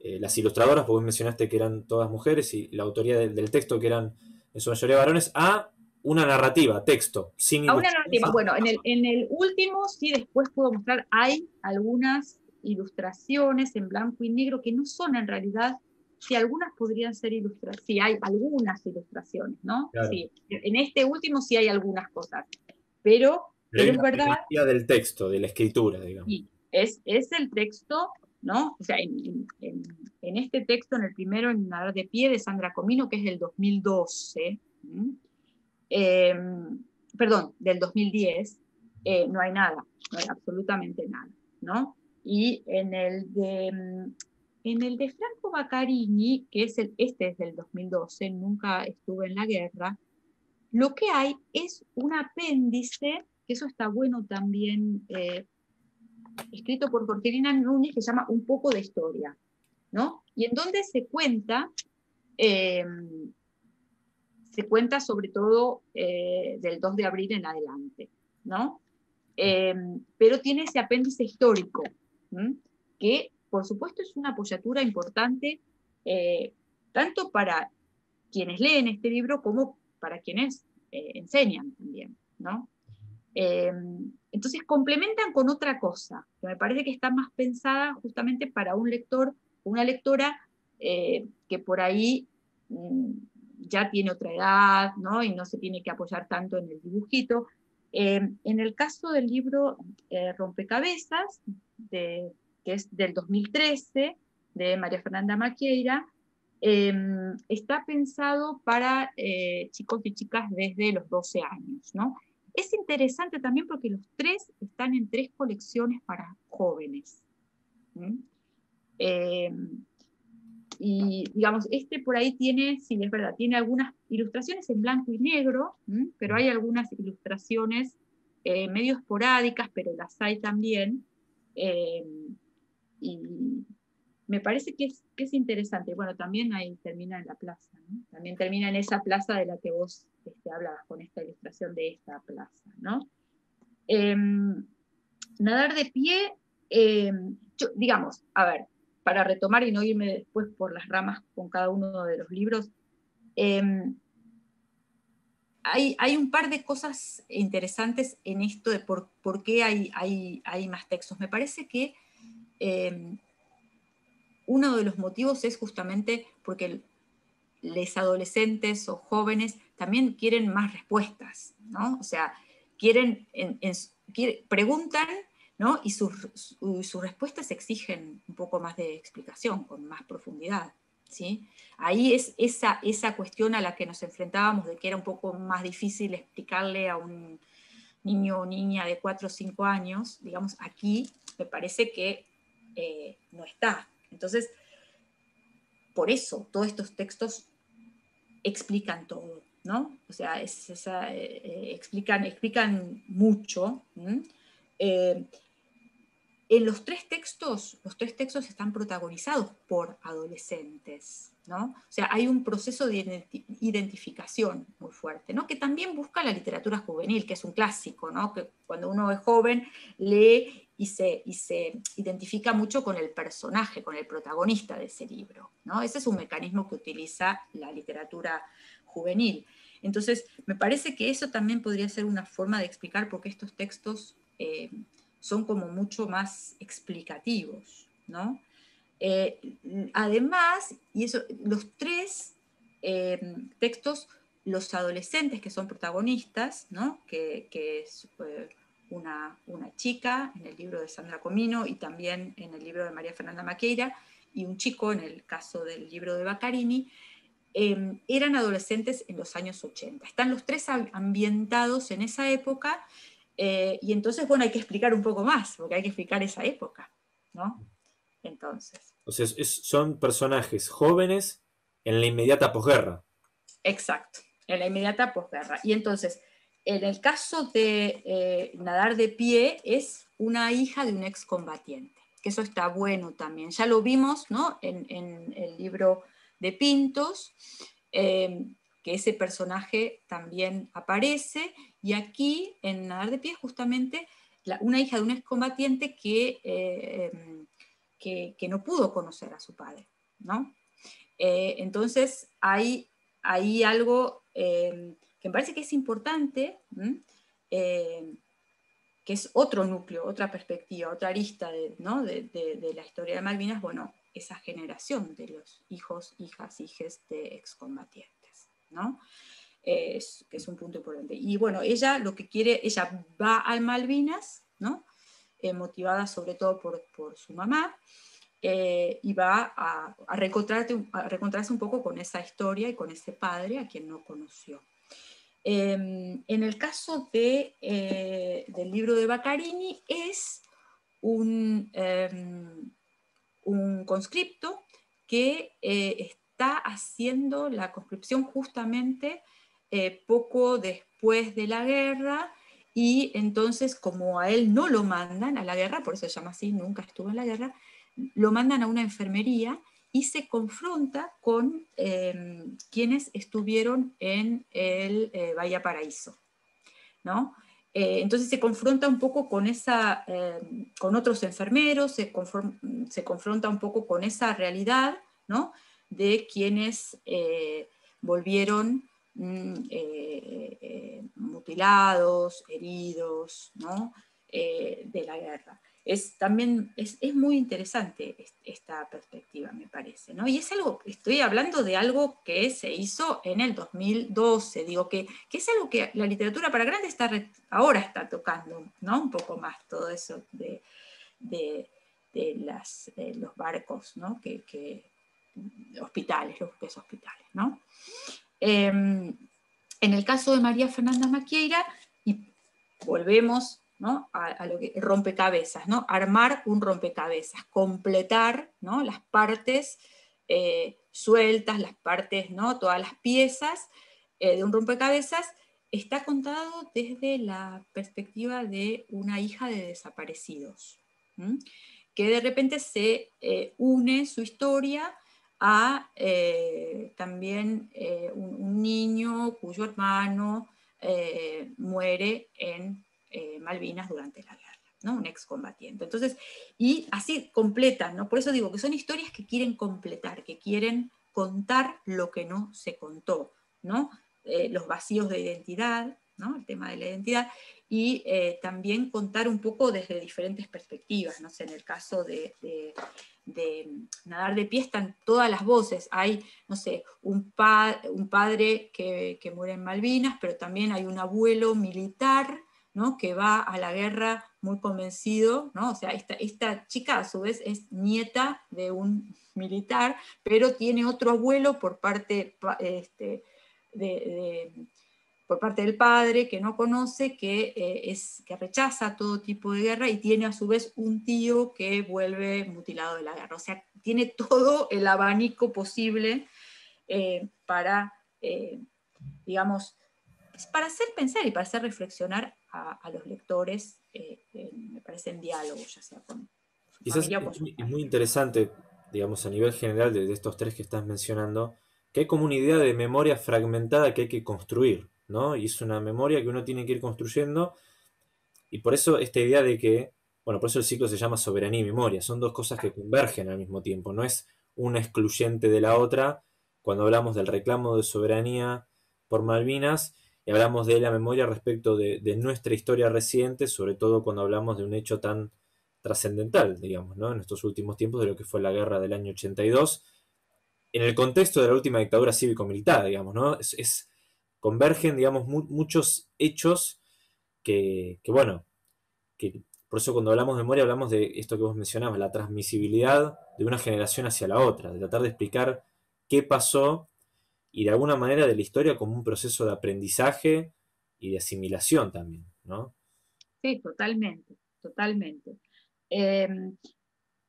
eh, las ilustradoras, porque mencionaste que eran todas mujeres, y la autoría del, del texto que eran en su mayoría varones, a una narrativa, texto, sin A una narrativa. Bueno, en el, en el último, sí, después puedo mostrar, hay algunas ilustraciones en blanco y negro que no son en realidad, si algunas podrían ser ilustraciones, sí hay algunas ilustraciones, ¿no? Sí, en este último sí hay algunas cosas, pero, es verdad... del texto, de la escritura, digamos. Sí, es, es el texto ¿no? O sea, en, este texto, en el primero, en Nadar de Pie, de Sandra Comino, que es del 2012, em, perdón, del 2010, eh, no hay nada, no hay absolutamente nada, ¿no? Y en el de, en el de Franco Baccarini, que es el, este es del 2012, nunca estuve en la guerra, lo que hay es un apéndice, que eso está bueno también, eh, escrito por Jorgelina Núñez, que se llama Un poco de historia, ¿no? Y en donde se cuenta, eh, se cuenta sobre todo eh, del 2 de abril en adelante, ¿no? pero tiene ese apéndice histórico, que por supuesto es una apoyatura importante tanto para quienes leen este libro como para quienes eh, enseñan también, ¿no? Entonces complementan con otra cosa, que me parece que está más pensada justamente para un lector, una lectora eh, que por ahí mm, ya tiene otra edad, ¿no? Y no se tiene que apoyar tanto en el dibujito. Em, en el caso del libro eh, Rompecabezas, que es del 2013, de María Fernanda Maquieira, Em, está pensado para eh, chicos y chicas desde los 12 años. ¿no? Es interesante también porque los tres están en tres colecciones para jóvenes. Y digamos, este por ahí tiene, sí, es verdad, tiene algunas ilustraciones en blanco y negro, pero hay algunas ilustraciones eh, medio esporádicas, pero las hay también. Em, y, me parece que es, que es interesante. Bueno, también ahí termina en la plaza. También termina en esa plaza de la que vos este, hablabas, con esta ilustración de esta plaza, ¿no? Em, nadar de pie, em, digamos, a ver, para retomar y no irme después por las ramas con cada uno de los libros, em, hay, hay, un par de cosas interesantes en esto de por, por qué hay, hay, hay, más textos. Me parece que uno de los motivos es justamente porque los adolescentes o jóvenes también quieren más respuestas, ¿no? O sea, quieren, preguntan, ¿no? Y sus, respuestas exigen un poco más de explicación, con más profundidad, ¿sí? Ahí es esa, esa cuestión a la que nos enfrentábamos, de que era un poco más difícil explicarle a un niño o niña de 4 o 5 años, digamos, aquí me parece que eh, no está, entonces, por eso todos estos textos explican todo, ¿no? O sea, eh, eh, explican, explican mucho. En los tres textos, los tres textos están protagonizados por adolescentes, ¿no? O sea, hay un proceso de identificación muy fuerte, ¿no? Que también busca la literatura juvenil, que es un clásico, ¿no? Que cuando uno es joven lee y se, identifica mucho con el personaje, con el protagonista de ese libro. ¿no? Ese es un mecanismo que utiliza la literatura juvenil. Entonces, me parece que eso también podría ser una forma de explicar por qué estos textos eh, son como mucho más explicativos. ¿no? Eh, además, y eso, los tres eh, textos, los adolescentes que son protagonistas, ¿no? que, que una, chica en el libro de Sandra Comino y también en el libro de María Fernanda Maqueira, y un chico en el caso del libro de Baccarini, eran adolescentes en los años 80. Están los tres ambientados en esa época eh, y entonces, bueno, hay que explicar un poco más, porque hay que explicar esa época, ¿no? Entonces. O sea, son personajes jóvenes en la inmediata posguerra. Exacto, en la inmediata posguerra. Y entonces, en el caso de eh, nadar de pie, es una hija de un excombatiente, que eso está bueno también. Ya lo vimos ¿no? en, el libro de Pintos, em, que ese personaje también aparece, y aquí en nadar de pie justamente una hija de un excombatiente que, eh, em, que, que, no pudo conocer a su padre. ¿no? Eh, entonces hay, hay algo em, que me parece que es importante, eh, que es otro núcleo, otra perspectiva, otra arista de, la historia de Malvinas, bueno, esa generación de los hijos, hijas, hijes de excombatientes, ¿no? Es, que es un punto importante. Y bueno, ella lo que quiere, ella va a Malvinas, ¿no? Eh, motivada sobre todo por, su mamá, y va a, a, reencontrarse un poco con esa historia y con ese padre a quien no conoció. Em, en el caso de, del libro de Baccarini es un, em, un conscripto que está haciendo la conscripción justamente eh, poco después de la guerra y entonces como a él no lo mandan a la guerra, por eso se llama así, nunca estuvo en la guerra, lo mandan a una enfermería y se confronta con em, quienes estuvieron en el eh, Bahía Paraíso. ¿no? Eh, entonces se confronta un poco con, esa, con otros enfermeros, se, se, confronta un poco con esa realidad ¿no? De quienes eh, volvieron mm, eh, eh, mutilados, heridos de la guerra. Es, también es, muy interesante esta perspectiva, me parece. ¿no? Y es algo, estoy hablando de algo que se hizo en el 2012, digo que, que es algo que la literatura para grandes está, ahora está tocando, ¿no? un poco más todo eso de, de, las, los barcos ¿no? que, que hospitales, los hospitales. ¿no? Em, en el caso de María Fernanda Maquieira, y volvemos ¿no? a, lo que rompecabezas, ¿no? armar un rompecabezas, completar ¿no? las partes eh, sueltas, las partes, ¿no? todas las piezas eh, de un rompecabezas, está contado desde la perspectiva de una hija de desaparecidos, que de repente se eh, une su historia a eh, también eh, un, niño cuyo hermano eh, muere en Malvinas durante la guerra, ¿no? un excombatiente. Entonces, y así completan, ¿no? por eso digo que son historias que quieren completar, que quieren contar lo que no se contó, ¿no? los vacíos de identidad, ¿no? el tema de la identidad, y también contar un poco desde diferentes perspectivas, ¿no? en el caso de, de nadar de pie están todas las voces. Hay, no sé, un, un padre que, muere en Malvinas, pero también hay un abuelo militar ¿no? que va a la guerra muy convencido, ¿no? O sea, esta, esta chica a su vez es nieta de un militar, pero tiene otro abuelo por parte este, de por parte del padre que no conoce, que, eh, es, que rechaza todo tipo de guerra y tiene a su vez un tío que vuelve mutilado de la guerra. O sea, tiene todo el abanico posible eh, para, eh, digamos, pues, para hacer pensar y para hacer reflexionar a, los lectores, me parece, en diálogo, ya sea con... Quizás es, muy, interesante, digamos, a nivel general de, de estos tres que estás mencionando, que hay como una idea de memoria fragmentada que hay que construir. Y es una memoria que uno tiene que ir construyendo. Y por eso esta idea de que, bueno, por eso el ciclo se llama soberanía y memoria. Son dos cosas que convergen al mismo tiempo. No es una excluyente de la otra. Cuando hablamos del reclamo de soberanía por Malvinas y hablamos de la memoria respecto de, nuestra historia reciente, sobre todo cuando hablamos de un hecho tan trascendental, digamos, ¿no? En estos últimos tiempos de lo que fue la guerra del año 82, en el contexto de la última dictadura cívico-militar, digamos, ¿no? es convergen, digamos, muchos hechos que, bueno, que por eso cuando hablamos de memoria hablamos de esto que vos mencionabas, la transmisibilidad de una generación hacia la otra, de tratar de explicar qué pasó y de alguna manera de la historia como un proceso de aprendizaje y de asimilación también, ¿no? Sí, totalmente, totalmente. Em,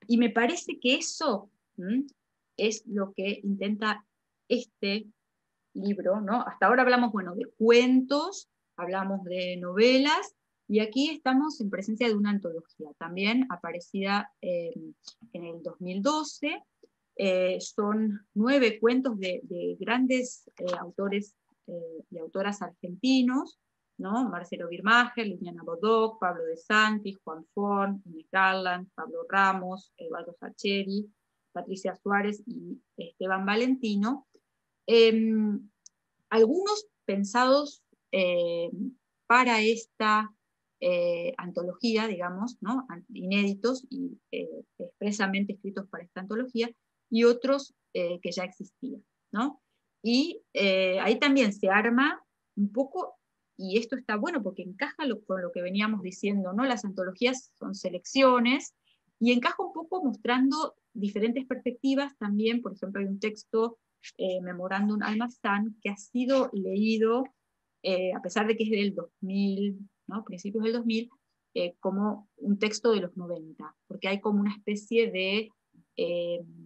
y me parece que eso es lo que intenta este libro, ¿no? Hasta ahora hablamos, bueno, de cuentos, hablamos de novelas, y aquí estamos en presencia de una antología, también aparecida en el 2012. Eh, son nueve cuentos de, grandes eh, autores eh, y autoras argentinos, ¿no? Marcelo Birmacher, Liliana Bodoc, Pablo de Santi, Juan Forn, Inés Garland, Pablo Ramos, Eduardo Sacheri, Patricia Suárez y Esteban Valentino, Em, algunos pensados eh, para esta eh, antología, digamos, ¿no? inéditos y eh, expresamente escritos para esta antología, y otros que ya existían. ¿no? Y ahí también se arma un poco, y esto está bueno porque encaja con lo que veníamos diciendo, ¿no? las antologías son selecciones, y encaja un poco mostrando diferentes perspectivas también, por ejemplo, hay un texto, eh, Memorándum Almazán, que ha sido leído, eh, a pesar de que es del 2000, ¿no? principios del 2000, eh, como un texto de los 90, porque hay como una especie de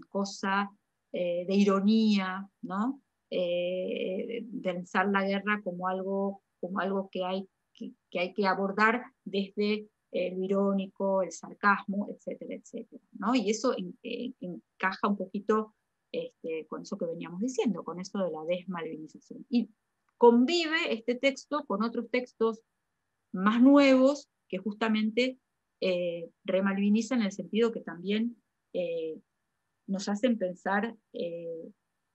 cosa, de ironía, ¿no? de pensar la guerra como algo, como algo que, hay, que, que hay que abordar desde el irónico, el sarcasmo, etcétera, etcétera. ¿no? Y eso encaja un poquito este, con eso que veníamos diciendo, con eso de la desmalvinización. Y convive este texto con otros textos más nuevos que justamente eh, remalvinizan en el sentido que también eh, nos hacen pensar eh,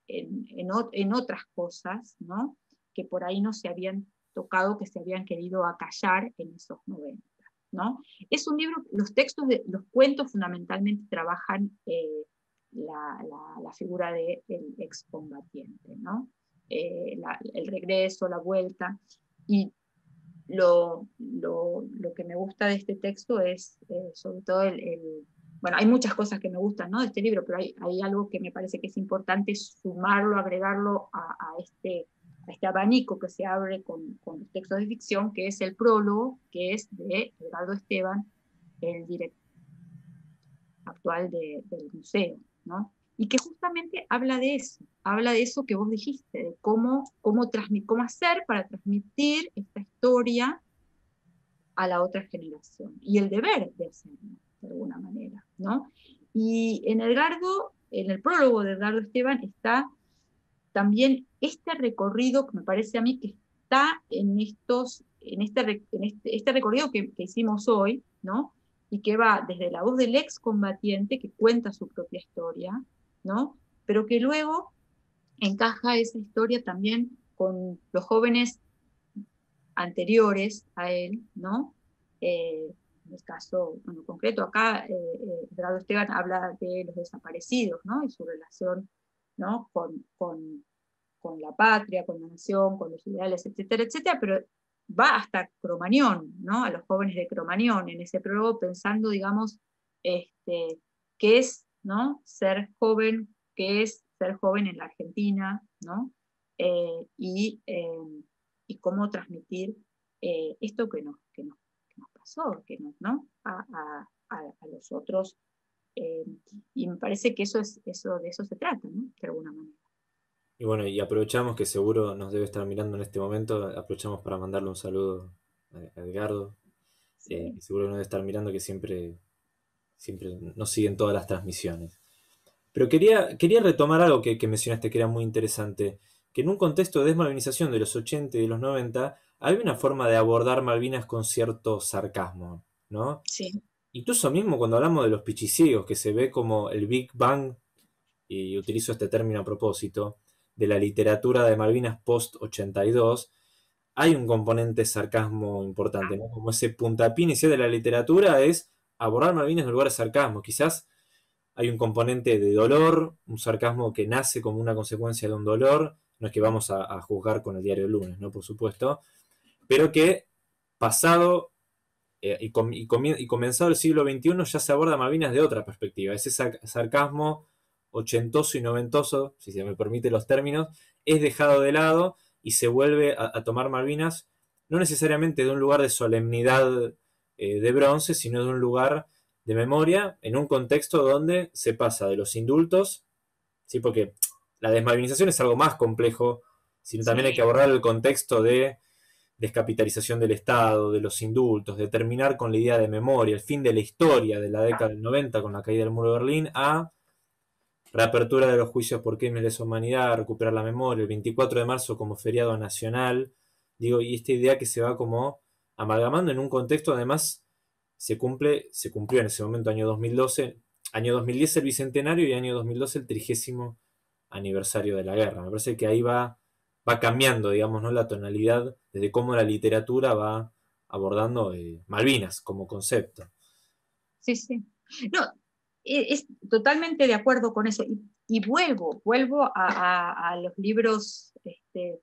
en, otras cosas, ¿no? que por ahí no se habían tocado, que se habían querido acallar en esos 90. Es un libro, los textos, de, los cuentos fundamentalmente trabajan la, figura del excombatiente, ¿no? Eh, el regreso, la vuelta. Y lo, que me gusta de este texto es eh, sobre todo el, Bueno, hay muchas cosas que me gustan ¿no? de este libro, pero hay, algo que me parece que es importante sumarlo, agregarlo a, a este este abanico que se abre con, con, los textos de ficción, que es el prólogo, que es de Eduardo Esteban, el director actual del museo, Y que justamente habla de eso, habla de eso que vos dijiste, de cómo, cómo, cómo hacer para transmitir esta historia a la otra generación, y el deber de hacerlo, de alguna manera, ¿no? Y en Edgardo, en el prólogo de Edgardo Esteban, está también este recorrido que me parece a mí que está en, estos, en, este, este, este, recorrido que, hicimos hoy, ¿no? Y que va desde la voz del excombatiente que cuenta su propia historia, ¿no? pero que luego encaja esa historia también con los jóvenes anteriores a él, ¿no? Eh, en el caso concreto, acá eh, eh Esteban habla de los desaparecidos, ¿no? Y su relación ¿no? con, con, con, la patria, con la nación, con los ideales, etcétera, etcétera, pero va hasta Cromañón, ¿no? a los jóvenes de Cromañón, en ese prólogo pensando, digamos, este, qué es ¿no? ser joven, qué es ser joven en la Argentina, ¿no? Eh, y, eh, y, cómo transmitir eh, esto que nos, que, nos, que nos, pasó, que nos, ¿no? a, a, a los otros eh, y me parece que eso es, eso, de eso se trata, ¿no? De alguna manera. Y bueno, y aprovechamos que seguro nos debe estar mirando en este momento, aprovechamos para mandarle un saludo a Edgardo, eh, seguro nos debe estar mirando que siempre, siempre nos siguen todas las transmisiones. Pero quería, quería retomar algo que, que mencionaste que era muy interesante, que en un contexto de desmalvinización de los 80 y de los 90, hay una forma de abordar Malvinas con cierto sarcasmo, ¿no? Sí. Incluso mismo cuando hablamos de los pichiciegos, que se ve como el Big Bang, y utilizo este término a propósito, de la literatura de Malvinas post-82, hay un componente sarcasmo importante, ¿no? Como ese puntapié inicial de la literatura es abordar Malvinas en lugar de sarcasmo. Quizás hay un componente de dolor, un sarcasmo que nace como una consecuencia de un dolor, no es que vamos a, juzgar con el diario lunes, ¿no? Por supuesto, pero que pasado eh, y, comenzado el siglo XXI ya se aborda Malvinas de otra perspectiva. Ese sarcasmo ochentoso y noventoso, si se me permite los términos, es dejado de lado y se vuelve a, tomar Malvinas no necesariamente de un lugar de solemnidad eh, de bronce, sino de un lugar de memoria en un contexto donde se pasa de los indultos, ¿sí? porque la desmalvinización es algo más complejo, sino también hay que abordar el contexto de descapitalización del Estado, de los indultos, de terminar con la idea de memoria, el fin de la historia de la década del 90 con la caída del muro de Berlín, a reapertura de los juicios por crímenes de humanidad, recuperar la memoria, el 24 de marzo como feriado nacional, digo, y esta idea que se va como amalgamando en un contexto, además, se cumple, se cumplió en ese momento, año 2012, año 2010 el bicentenario y año 2012 el trigésimo aniversario de la guerra. Me parece que ahí va va cambiando, digamos, ¿no? la tonalidad desde cómo la literatura va abordando eh, Malvinas como concepto. Sí, sí. No, es, totalmente de acuerdo con eso. Y, vuelvo, vuelvo a, los libros este,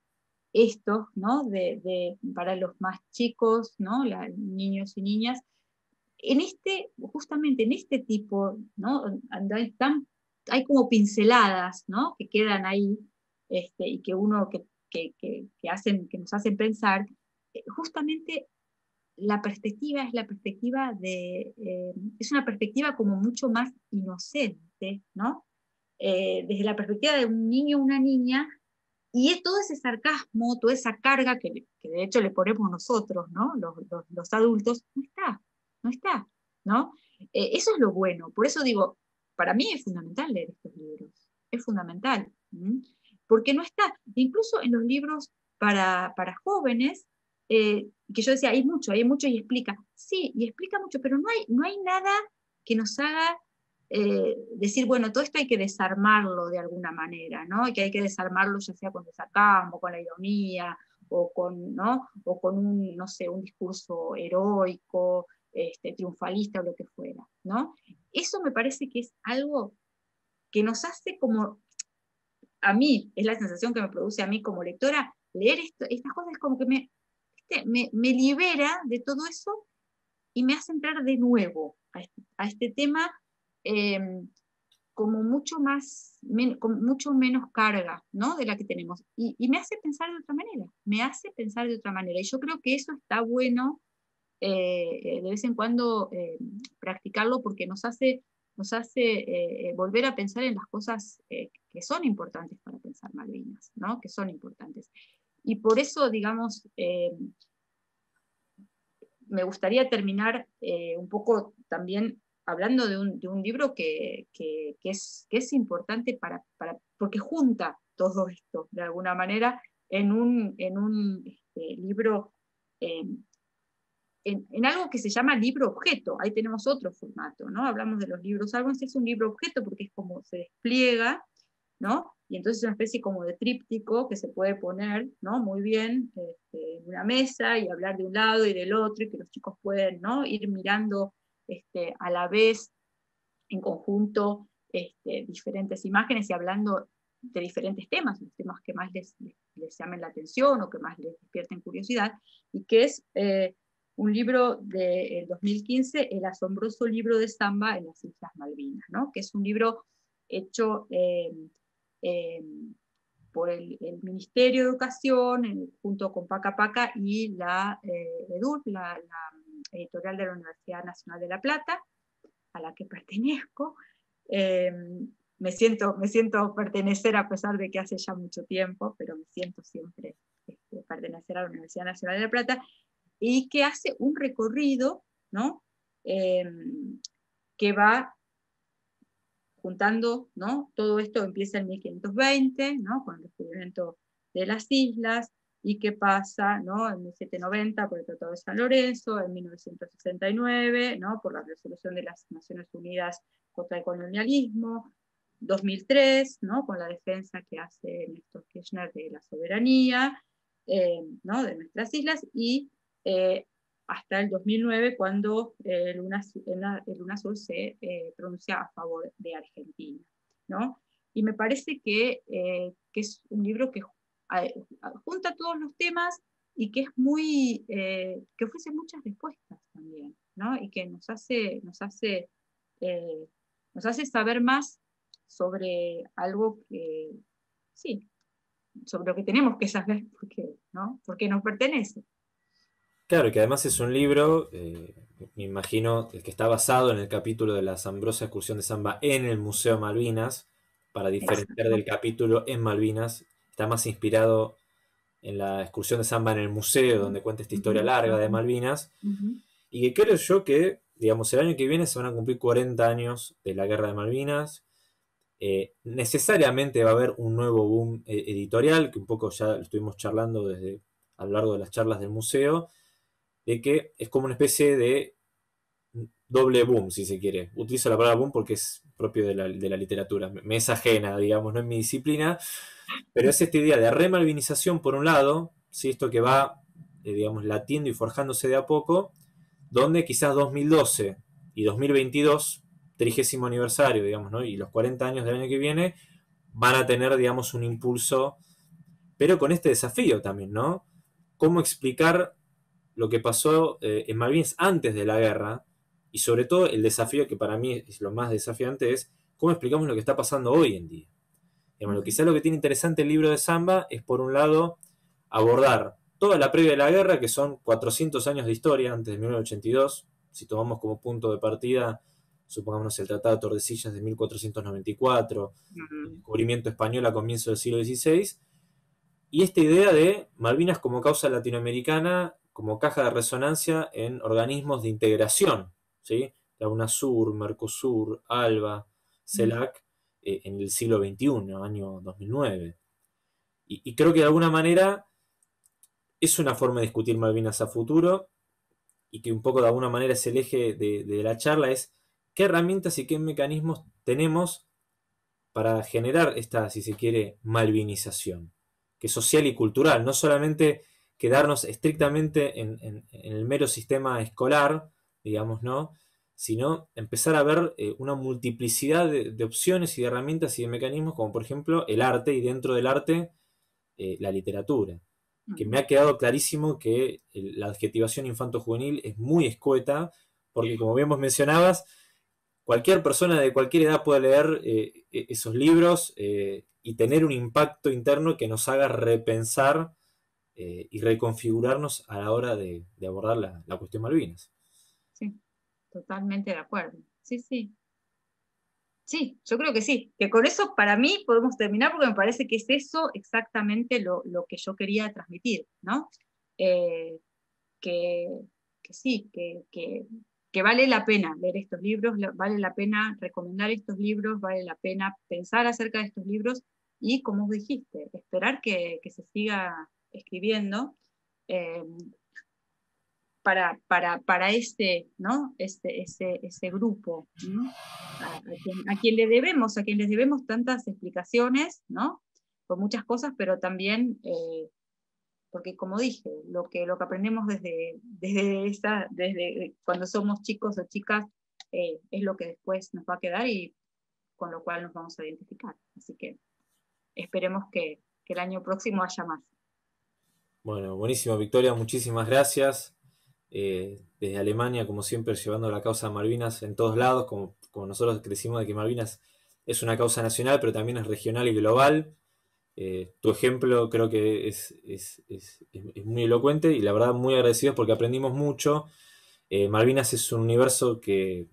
estos, ¿no? De, para los más chicos, ¿no? niños y niñas, en este, justamente en este tipo, ¿no? Hay, hay como pinceladas, ¿no? Que quedan ahí este, y que uno, que, que, que, hacen, que nos hacen pensar, eh, justamente la perspectiva es la perspectiva de, eh, es una perspectiva como mucho más inocente, ¿no? Eh, desde la perspectiva de un niño o una niña, y es todo ese sarcasmo, toda esa carga que, que de hecho le ponemos nosotros, ¿no? Los, los, adultos, no está, no está, ¿no? Eh, eso es lo bueno, por eso digo, para mí es fundamental leer estos libros, es fundamental, porque no está, incluso en los libros para, para jóvenes, eh, que yo decía, hay mucho, hay mucho y explica. Sí, y explica mucho, pero no hay, no hay nada que nos haga eh, decir, bueno, todo esto hay que desarmarlo de alguna manera, ¿no? Y que hay que desarmarlo ya sea con desacampo, con la ironía, o con, ¿no? o con un, no sé, un discurso heroico, este, triunfalista o lo que fuera, ¿no? Eso me parece que es algo que nos hace como, a mí, es la sensación que me produce a mí como lectora, leer estas cosas como que me, me, libera de todo eso y me hace entrar de nuevo a este, tema em, como mucho más, con mucho menos carga ¿no? de la que tenemos. Y, me hace pensar de otra manera, me hace pensar de otra manera. Y yo creo que eso está bueno eh, de vez en cuando eh, practicarlo porque nos hace, nos hace eh, volver a pensar en las cosas que son importantes para pensar Malvinas, ¿no? que son importantes. Y por eso, digamos, eh, me gustaría terminar eh, un poco también hablando de un, libro que, es, es, importante para, porque junta todo esto de alguna manera en un, en un este, libro, eh, en, algo que se llama libro objeto. Ahí tenemos otro formato, ¿no? Hablamos de los libros álbumes, es un libro objeto porque es como se despliega, y entonces es una especie como de tríptico que se puede poner ¿no? muy bien este, en una mesa y hablar de un lado y del otro y que los chicos pueden ¿no? ir mirando este, a la vez en conjunto este, diferentes imágenes y hablando de diferentes temas, los temas que más les, les, llamen la atención o que más les despierten curiosidad, y que es eh, un libro del 2015, El asombroso libro de Samba en las Islas Malvinas, ¿no? que es un libro hecho eh, eh, por el, Ministerio de Educación, junto con Paca Paca y la eh, EDUR, la, editorial de la Universidad Nacional de La Plata, a la que pertenezco. Eh, me, siento, me siento pertenecer a pesar de que hace ya mucho tiempo, pero me siento siempre este, pertenecer a la Universidad Nacional de La Plata, y que hace un recorrido ¿no? que va juntando, ¿no? Todo esto empieza en 1520, ¿no? Con el descubrimiento de las islas, y qué pasa, ¿no? En 1790 por el Tratado de San Lorenzo, en 1969, ¿no? Por la resolución de las Naciones Unidas contra el colonialismo, 2003, ¿no? Con la defensa que hace Néstor Kirchner de la soberanía, eh, ¿no? De nuestras islas, y eh, hasta el 2009 cuando eh, el, UNASUR, se eh, pronuncia a favor de Argentina. ¿no? Y me parece que, eh, que es un libro que junta todos los temas y que es muy, que ofrece muchas respuestas también, ¿no? y que nos hace, nos hace, nos hace saber más sobre algo que, sí, sobre lo que tenemos que saber porque, ¿no? porque nos pertenece. Claro, que además es un libro, eh, me imagino, el que está basado en el capítulo de la asombrosa excursión de Samba en el Museo Malvinas, para diferenciar del capítulo en Malvinas. Está más inspirado en la excursión de Samba en el museo, donde cuenta esta historia larga de Malvinas. Y que creo yo que, digamos, el año que viene se van a cumplir 40 años de la guerra de Malvinas. Eh, necesariamente va a haber un nuevo boom eh, editorial, que un poco ya lo estuvimos charlando desde a lo largo de las charlas del museo de que es como una especie de doble boom, si se quiere. Utilizo la palabra boom porque es propio de la, literatura, me es ajena, digamos, no es mi disciplina, pero es esta idea de remalvinización por un lado, ¿sí? esto que va, eh, digamos, latiendo y forjándose de a poco, donde quizás 2012 y 2022, trigésimo aniversario, digamos, ¿no? y los 40 años del año que viene, van a tener, digamos, un impulso, pero con este desafío también, ¿no? ¿Cómo explicar lo que pasó eh, en Malvinas antes de la guerra, Y sobre todo el desafío que para mí es lo más desafiante es cómo explicamos lo que está pasando hoy en día. lo quizá lo que tiene interesante el libro de Samba es por un lado abordar toda la previa de la guerra, que son 400 años de historia antes de 1982, si tomamos como punto de partida, supongamos el Tratado de Tordesillas de 1494, el descubrimiento español a comienzos del siglo XVI, y esta idea de Malvinas como causa latinoamericana, como caja de resonancia en organismos de integración, ¿sí? la UNASUR, Mercosur, ALBA, CELAC, eh, en el siglo XXI, año 2009. Y, creo que de alguna manera es una forma de discutir Malvinas a futuro y que un poco de alguna manera es el eje de, de la charla, es qué herramientas y qué mecanismos tenemos para generar esta, si se quiere, malvinización que social y cultural, no solamente quedarnos estrictamente en, el mero sistema escolar, digamos, ¿no? sino empezar a ver eh, una multiplicidad de, opciones y de herramientas y de mecanismos, como por ejemplo el arte y dentro del arte eh, la literatura. Que me ha quedado clarísimo que la adjetivación infanto-juvenil es muy escueta, porque como bien vos mencionabas, cualquier persona de cualquier edad puede leer eh, e, esos libros y tener un impacto interno que nos haga repensar eh, y reconfigurarnos a la hora de, abordar la, cuestión Malvinas. Sí, totalmente de acuerdo. Sí, sí. Sí, yo creo que sí, que con eso para mí podemos terminar porque me parece que es eso exactamente lo, que yo quería transmitir, ¿no? Eh, que, sí, que, que vale la pena leer estos libros, vale la pena recomendar estos libros, vale la pena pensar acerca de estos libros y, como dijiste, esperar que, se siga escribiendo eh, para, para, para este, ¿no? este, ese grupo, a, quien, le debemos, a quien les debemos tantas explicaciones, ¿no? por muchas cosas, pero también... Eh, porque como dije, lo que, lo que aprendemos desde, desde, esa, desde cuando somos chicos o chicas eh, es lo que después nos va a quedar y con lo cual nos vamos a identificar. Así que esperemos que, que el año próximo haya más. Bueno, buenísimo, Victoria, muchísimas gracias. Eh, desde Alemania, como siempre, llevando la causa de Malvinas en todos lados, como, como nosotros decimos de que Malvinas es una causa nacional, pero también es regional y global. Eh, tu ejemplo creo que es, muy elocuente y la verdad muy agradecidos porque aprendimos mucho. Eh, Malvinas es un universo que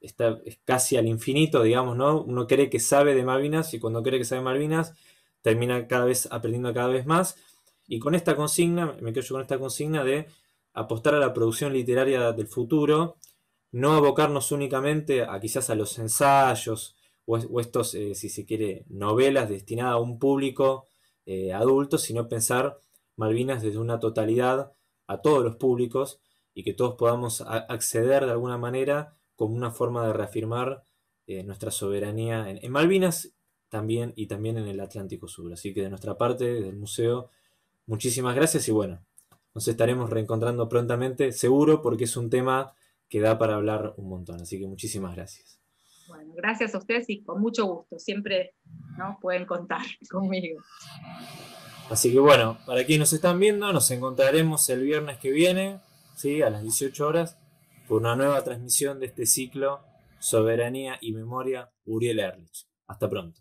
está es casi al infinito, digamos, ¿no? Uno cree que sabe de Malvinas y cuando cree que sabe de Malvinas termina cada vez aprendiendo cada vez más. Y con esta consigna, me quedo yo con esta consigna de apostar a la producción literaria del futuro, no abocarnos únicamente a quizás a los ensayos, o, estos, eh, si se quiere, novelas destinadas a un público eh, adulto, sino pensar Malvinas desde una totalidad a todos los públicos y que todos podamos acceder de alguna manera como una forma de reafirmar eh, nuestra soberanía en, Malvinas también y también en el Atlántico Sur. Así que de nuestra parte, del museo, muchísimas gracias y bueno, nos estaremos reencontrando prontamente, seguro, porque es un tema que da para hablar un montón. Así que muchísimas gracias. Bueno, gracias a ustedes y con mucho gusto. Siempre ¿no? pueden contar conmigo. Así que bueno, para quienes nos están viendo, nos encontraremos el viernes que viene, ¿sí? a las 18 horas, por una nueva transmisión de este ciclo Soberanía y Memoria Uriel Erlich. Hasta pronto.